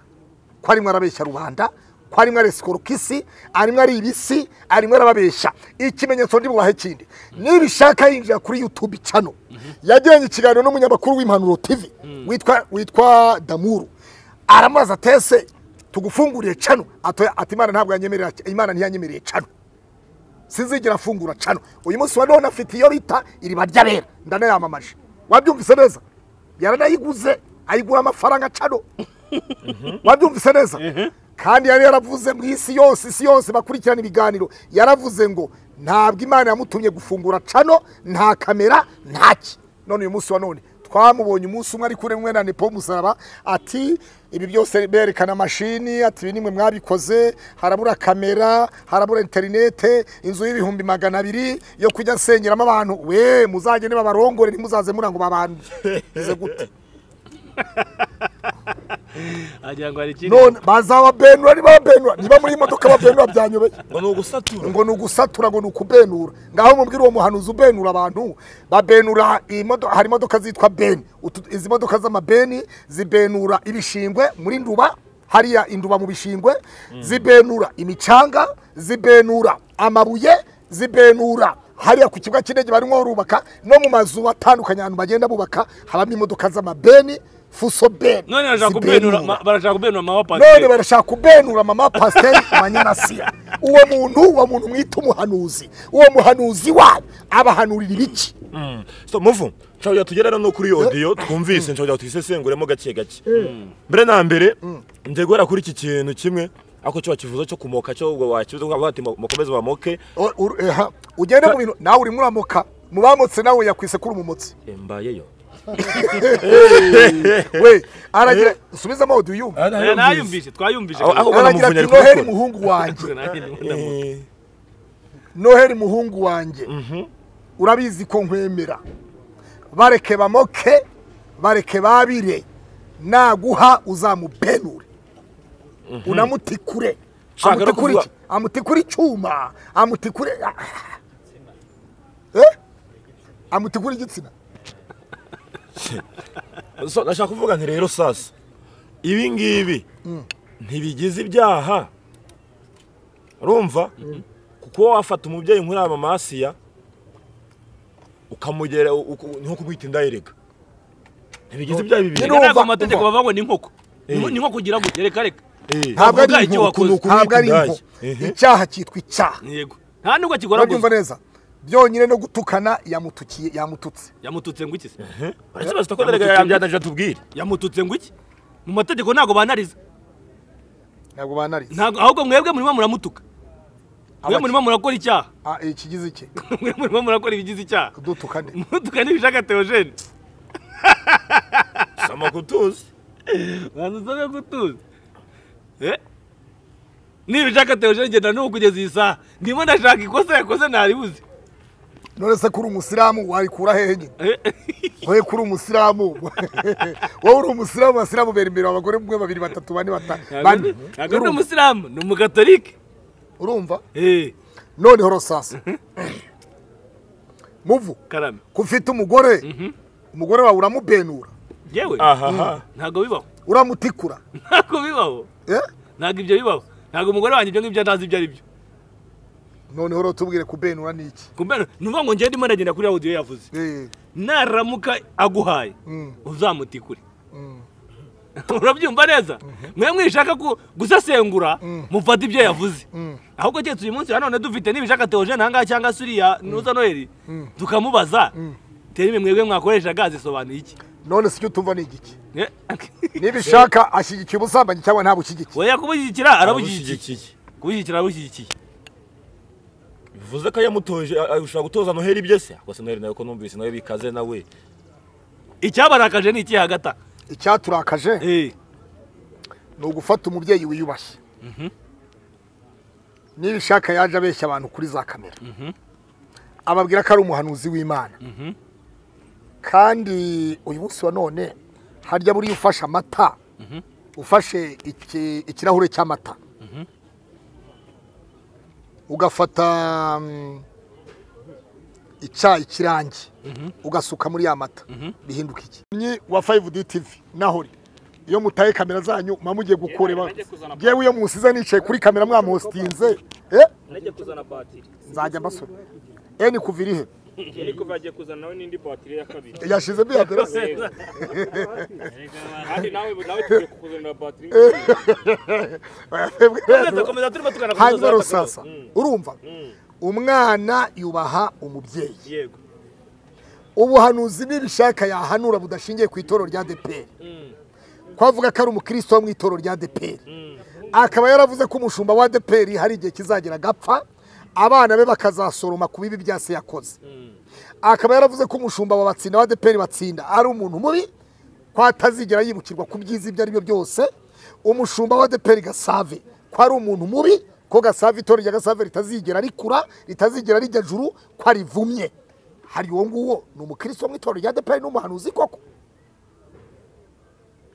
ko arimo arabeshya rubanda ko arimo aresikoroka isi arimo ari ibisi arimo arababeshya. Ikimenyetso ndi bubahe kindi nibishaka yinjira kuri youtube cano yagiranye ikiganiro n'umunyamakuru w'impanuro tv witwa witwa damuru. Aramubaza tese tugufunguriye cano Atoya- ati imana ntabwo yanyemerera imana ntiyanyemereye cano sinzigera afungura cano uyu munsi wa none afite iyo bita iriba ry'abera. Ndanayamamaje. Wabyumvise neza? Yaranayiguze ayigura amafaranga cano wabyumvise neza? Kandi yari yaravuze mu isi yose isi yose bakurikirana ibiganiro yaravuze ngo ntabwo imana yamutumye gufungura cano nta kamera ntaki none uyu munsi wa none twamubonye umunsi umwe ari kuri mwe na nepo musaraba ati ibi byose berekana mashini ati ibi nimwe mwabikoze harabura kamera harabura interinete inzu y'ibihumbi magana abiri yo kujya nsengeramo abantu. We muzagende babarongore ntimuzaze murango babandize gute. agira ngo hari ikindi? None bazababenura niba babenura niba muri modoka babenura byanyobeye ngo ni ugusatura. Ngo ni ugusatura ngo ni ukubenura. Ngaho mubwire uwo muhanuzi ubenura abantu. Babenura hari imodoka zitwa beni. Izi modoka z'amabeni zibenura ibishingwe muri nduba hariya induba mu bishingwe zibenura imicanga zibenura amabuye zibenura hariya ku kibuga cy'indege barimo barubaka no mu mazu atandukanye ahantu bagenda bubaka habamo imodoka z'amabeni fuso beni none barashaka kubenura ma- barashaka kubenura mama none pasiteri barashaka kubenura mama pasiteri manyarasiya uwo muntu uwo muntu mwita umuhanuzi. Uwo muhanuzi wanyu abahanurira ibiki? So muvu nshobora tugera no kuri audio twumvise nshobora tuyisesenguremo gake gake. Mbere na mbere njye guhera kuri iki kintu kimwe ako cyo kivuzo cyo kumoka cyo ubwo wakivuze ko bati mukomeze bamoke eha, ugende mu bintu nawe urimo uramoka mu bamotse nawe yakwise kuri umumotsi. Mbayeyo we aragira subizamo audio yumva Eh, nayumvise twayumvise. Aragira ati muhungu wanjye ndamuzi. noheli muhungu wanjye urabizi ko nkwemera. Bareke bamoke bareke babire. Naguha uzamubenure unamutikure. Shaka no amutikure icyuma. Amutikure Eh? amutikure igitsina. Ndashaka kuvuga nti rero sasa ibi ngibi ntibigize ibyaha. Urumva? Kuko wafata umubyeyi nk'uriya mama Asiya ukamugera nko kumwita indayereka ntibigize ibyaha bibiri. Ntabwo amategeko bavuga ngo ni inkoko Eh. ni inkoko ugira ngo reka reka. Eh, ntabwo ari Bavuga icyo inko wakoze. ntabwo ari Kumwita inko indaya. Ehe. icyaha cyitwa icyaha. Yego. Nta nubwo kigora neza? Byonyine no gutukana yamutukiye yamututse. Yamututse ngo iki se? Uretse basi ko ndarega yambyanije atubwire. Yamututse ngo iki? Mu mategeko ntabwo banariza. Ntabwo banarize ntabwo ahubwo mwebwe murimo muramutuka. Mwe murimo murakora icyaha. Ah, ikigize iki? Mwe murimo murakora ibigize icyaha. Kudutuka nde? Mutuka n'ibishaka teogene sama kutuzi. Banza usome kutuzi. Eh? nibishaka teogene ngenda n'ubu kugeza iyi saha. Ndimo ndashaka ikosa yakoze ntaribuze none se kuri umusilamu warikura hehe nyine? Wowe kuri umusilamu. Wowe uri umusilamu abasilamu bera imbere abagore umwe babiri batatu bane batanu Ntabwo bane. ndi- ntabwo ndi umusilamu ni umugatolike urumva? Eh, noneho rosasa. Muvu. Karame. Ko ufite umugore umugore wawe uramubenura. Yewe? Ahaha ntabwo bibaho. Uramutikura. Ntabwo bibaho. Eh? ntabwo ibyo bibaho. Ntabwo umugore wanjye ibyo ngibyo ntazi ibyo ari byo noneho rero tubwire kubenura ni iki ukuvuga ngo ndimo ndagenda kuri audio yavuze. Eh, naramuka aguhaye. Mm. uzamutikure mm. urabyumva neza? Mwe mwishaka gusesengura mufata ibyo yavuze. Mm. ahubwo keretse uyu munsi nanone dufite n'ibishaka teogene ahangaha cyangwa se uriya nuza noheli tukamubaza. Terime mwebwe mwakoreshaga zisobanuye iki? None si icyo utumva ni igiki? Eh, nibishaka ashyigikiye ubusambanyi cyangwa ntabushyigikiye oya kubushyigikira arabushyigikiye kubushyigikira arabushyigikiye bivuze ko yamutoje ushobora gutoza noheli ibyo se gusa noheli nawe ko numvise nawe bikaze nawe. Icyabarakaje ni iki hagati? Aha? icyaturakaje? Eh, ni ugufata umubyeyi wiyubashye. Nibishaka yaje abeshya abantu kuri za kamera. Ababwira ko ari umuhanuzi w'imana. Kandi uyu munsi wa none harya buriya ufashe amata. Ufashe iki- ikirahure cy'amata. Ugafata mm, icyayi kirangi ugasuka muri ya mata. Bihinduka iki? Wa 5D TV naho iyo mutaye kamera zanyu muba mugiye gukureba yewe iyo musize nicaye kuri kamera mwamuhostinze eh? Nzajya mbasura eni kuva iri he? Yari kuva agiye kuzana nawe n'indi batiri ya kabiri. Yashize mbi aderese kandi nawe nawe tugiye kukuzanira batiri hanyuma rusasa. Mm, urumva? Umwana yubaha umubyeyi. Yego. Ubuhanuzi nibishaka yahanura budashingiye ku itoro rya deperi ko avuga ko ari umukristo wo mu itoro rya deperi akaba yaravuze ko umushumba wa deperi hari igihe kizagera agapfa. Abana be bakazasoroma ku bibi bya se yakoze. Akaba yaravuze ko umushumba wa batsinda wa deperi batsinda ari umuntu mubi ko atazigera yibukirwa ku byiza ibyo ari byo byose. Umushumba wa deperi gasave ko ari umuntu mubi ko gasave itorero rya gasave ritazigera rikura ritazigera rijya juru ko arivumye. Hari uwo nguwo ni umukristo mu itorero rya deperi n'umuhanuzi koko.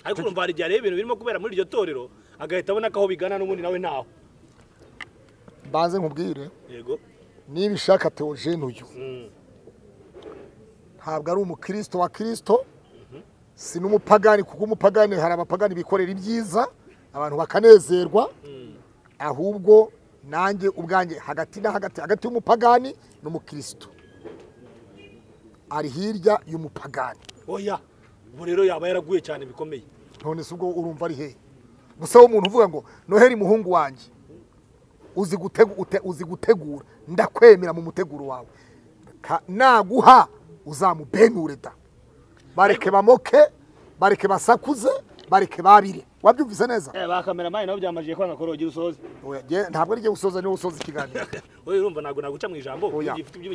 Ariko urumva hari igihe areba ibintu birimo kubera muri iryo torero agahita abona ko aho bigana n'ubundi nawe ntaho. Mbanze nkubwire yego. niba ishaka teogene uyu ntabwo ari umukristo wa kirisito si n'umupagani kuko umupagani hari abapagani bikorera ibyiza abantu bakanezerwa ahubwo nanjye ubwanjye hagati na hagati hagati y'umupagani n'umukristo. Ari hirya y'umupagani. Oya ubu rero yaba yaraguye cyane bikomeye. None se ubwo urumva ari hehe gusa umuntu uvuga ngo noheli muhungu wanjye. Uzi gutegu- ute- uzi gutegura ndakwemera mu muteguro wawe. Naguha uzamubenure da. Bareke bamoke bareke basakuze bareke babire. Wabyumvise neza? Ba kameramani nabo byamajije kwanga ko rogira usoze ntabwo ari usoza ni we usoza ikiganiro. Oya urumva ntabwo naguca mu ijambo.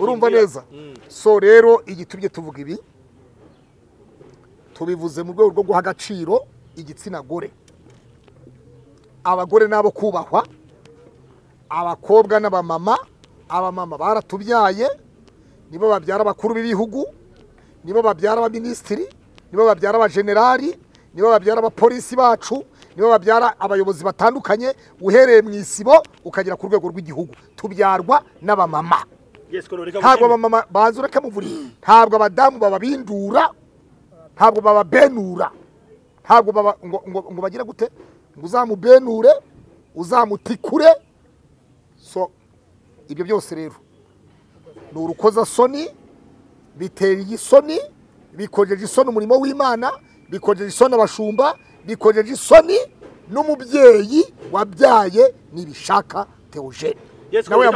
Urumva neza? Mm. so rero igitumye tuvuga ibi. Tubivuze mu rwego rwo guha agaciro igitsina gore. Abagore n'abo kubahwa. Abakobwa n'abamama abamama baratubyaye nibo babyara abakuru b'ibihugu nibo babyara abaminisitiri nibo babyara abajenerali nibo babyara abapolisi bacu nibo babyara abayobozi batandukanye uhereye mu isibo ukagera ku rwego rw'igihugu. Tubyarwa n'abamama. Ntabwo abamama bazi ureke muvuri ntabwo abadamu bababindura ntabwo bababenura. Ntabwo ngo bagire gute? Ngo uzamubenure uzamutikure so ibyo byose rero ni urukozasoni bitera isoni bikojeje isoni umurimo w'imana bikojeje isoni abashumba bikojeje isoni n'umubyeyi wabyaye nibishaka teogene Yes, nawe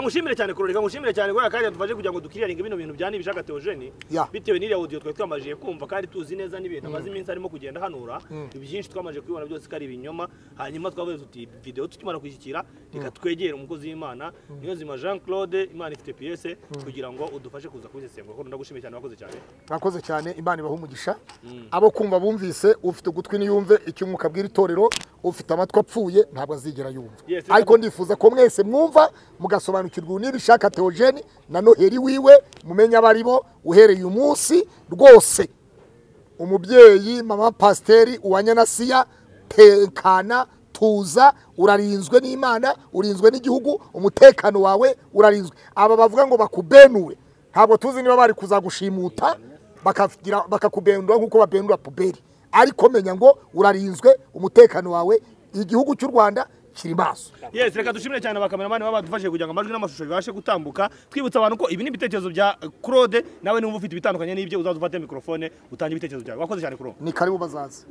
ngushimire. cyane kuro reka ngushimire cyane kubera kandi tuvaje kugira ngo dukiriringe bino bintu bya nibishaka Theogene. Bitewe n'iriya audio twari twamajije kumva kandi tuzi neza n'ibintu. Amaze iminsi arimo kugenda hanura ibyinshi twamaje kubibona byose kari ibinyoma hanyuma twavuze tuti video tukimara kwishyikira reka twegere umukozi w'Imana niyo zima Jean Claude Imana ifite PS kugira ngo udufashe kuza kubisesengura kuko ndagushimiye cyane wakoze cyane. Murakoze cyane imana ibaha umugisha. Abo kumva bumvise ufite ugutwi niyumve icyo umwuka abwira itorero ufite amatwi apfuye ntabwo azigera yumva. Ariko ndifuza ko mwese mwumva mugasobanukirwa n'ibishaka teogene na noheli wiwe mumenye abo uhereye uyu munsi rwose. Umubyeyi mama pasiteri uwa nyanasiya tekana tuza urarinzwe n'imana urinzwe n'igihugu umutekano wawe urarinzwe. Aba bavuga ngo bakubenure. Ntabwo tuzi niba bari kuzagushimuta bakakubendura nk'uko babendura puberi. Ariko menya ngo urarinzwe umutekano wawe. Igihugu cy'u rwanda kiri maso Yes, reka dushimire cyane abakameramani baba badufashije kugira ngo amajwi n'amashusho bibashe gutambuka. Twibutsa abantu ko ibi ni ibitekerezo bya eh, Claude nawe niba ufite ibitandukanye n'ibyo uzaza ufate mikrofone utange ibitekerezo byawe. Wakoze cyane Claude. Ni karibu bazaza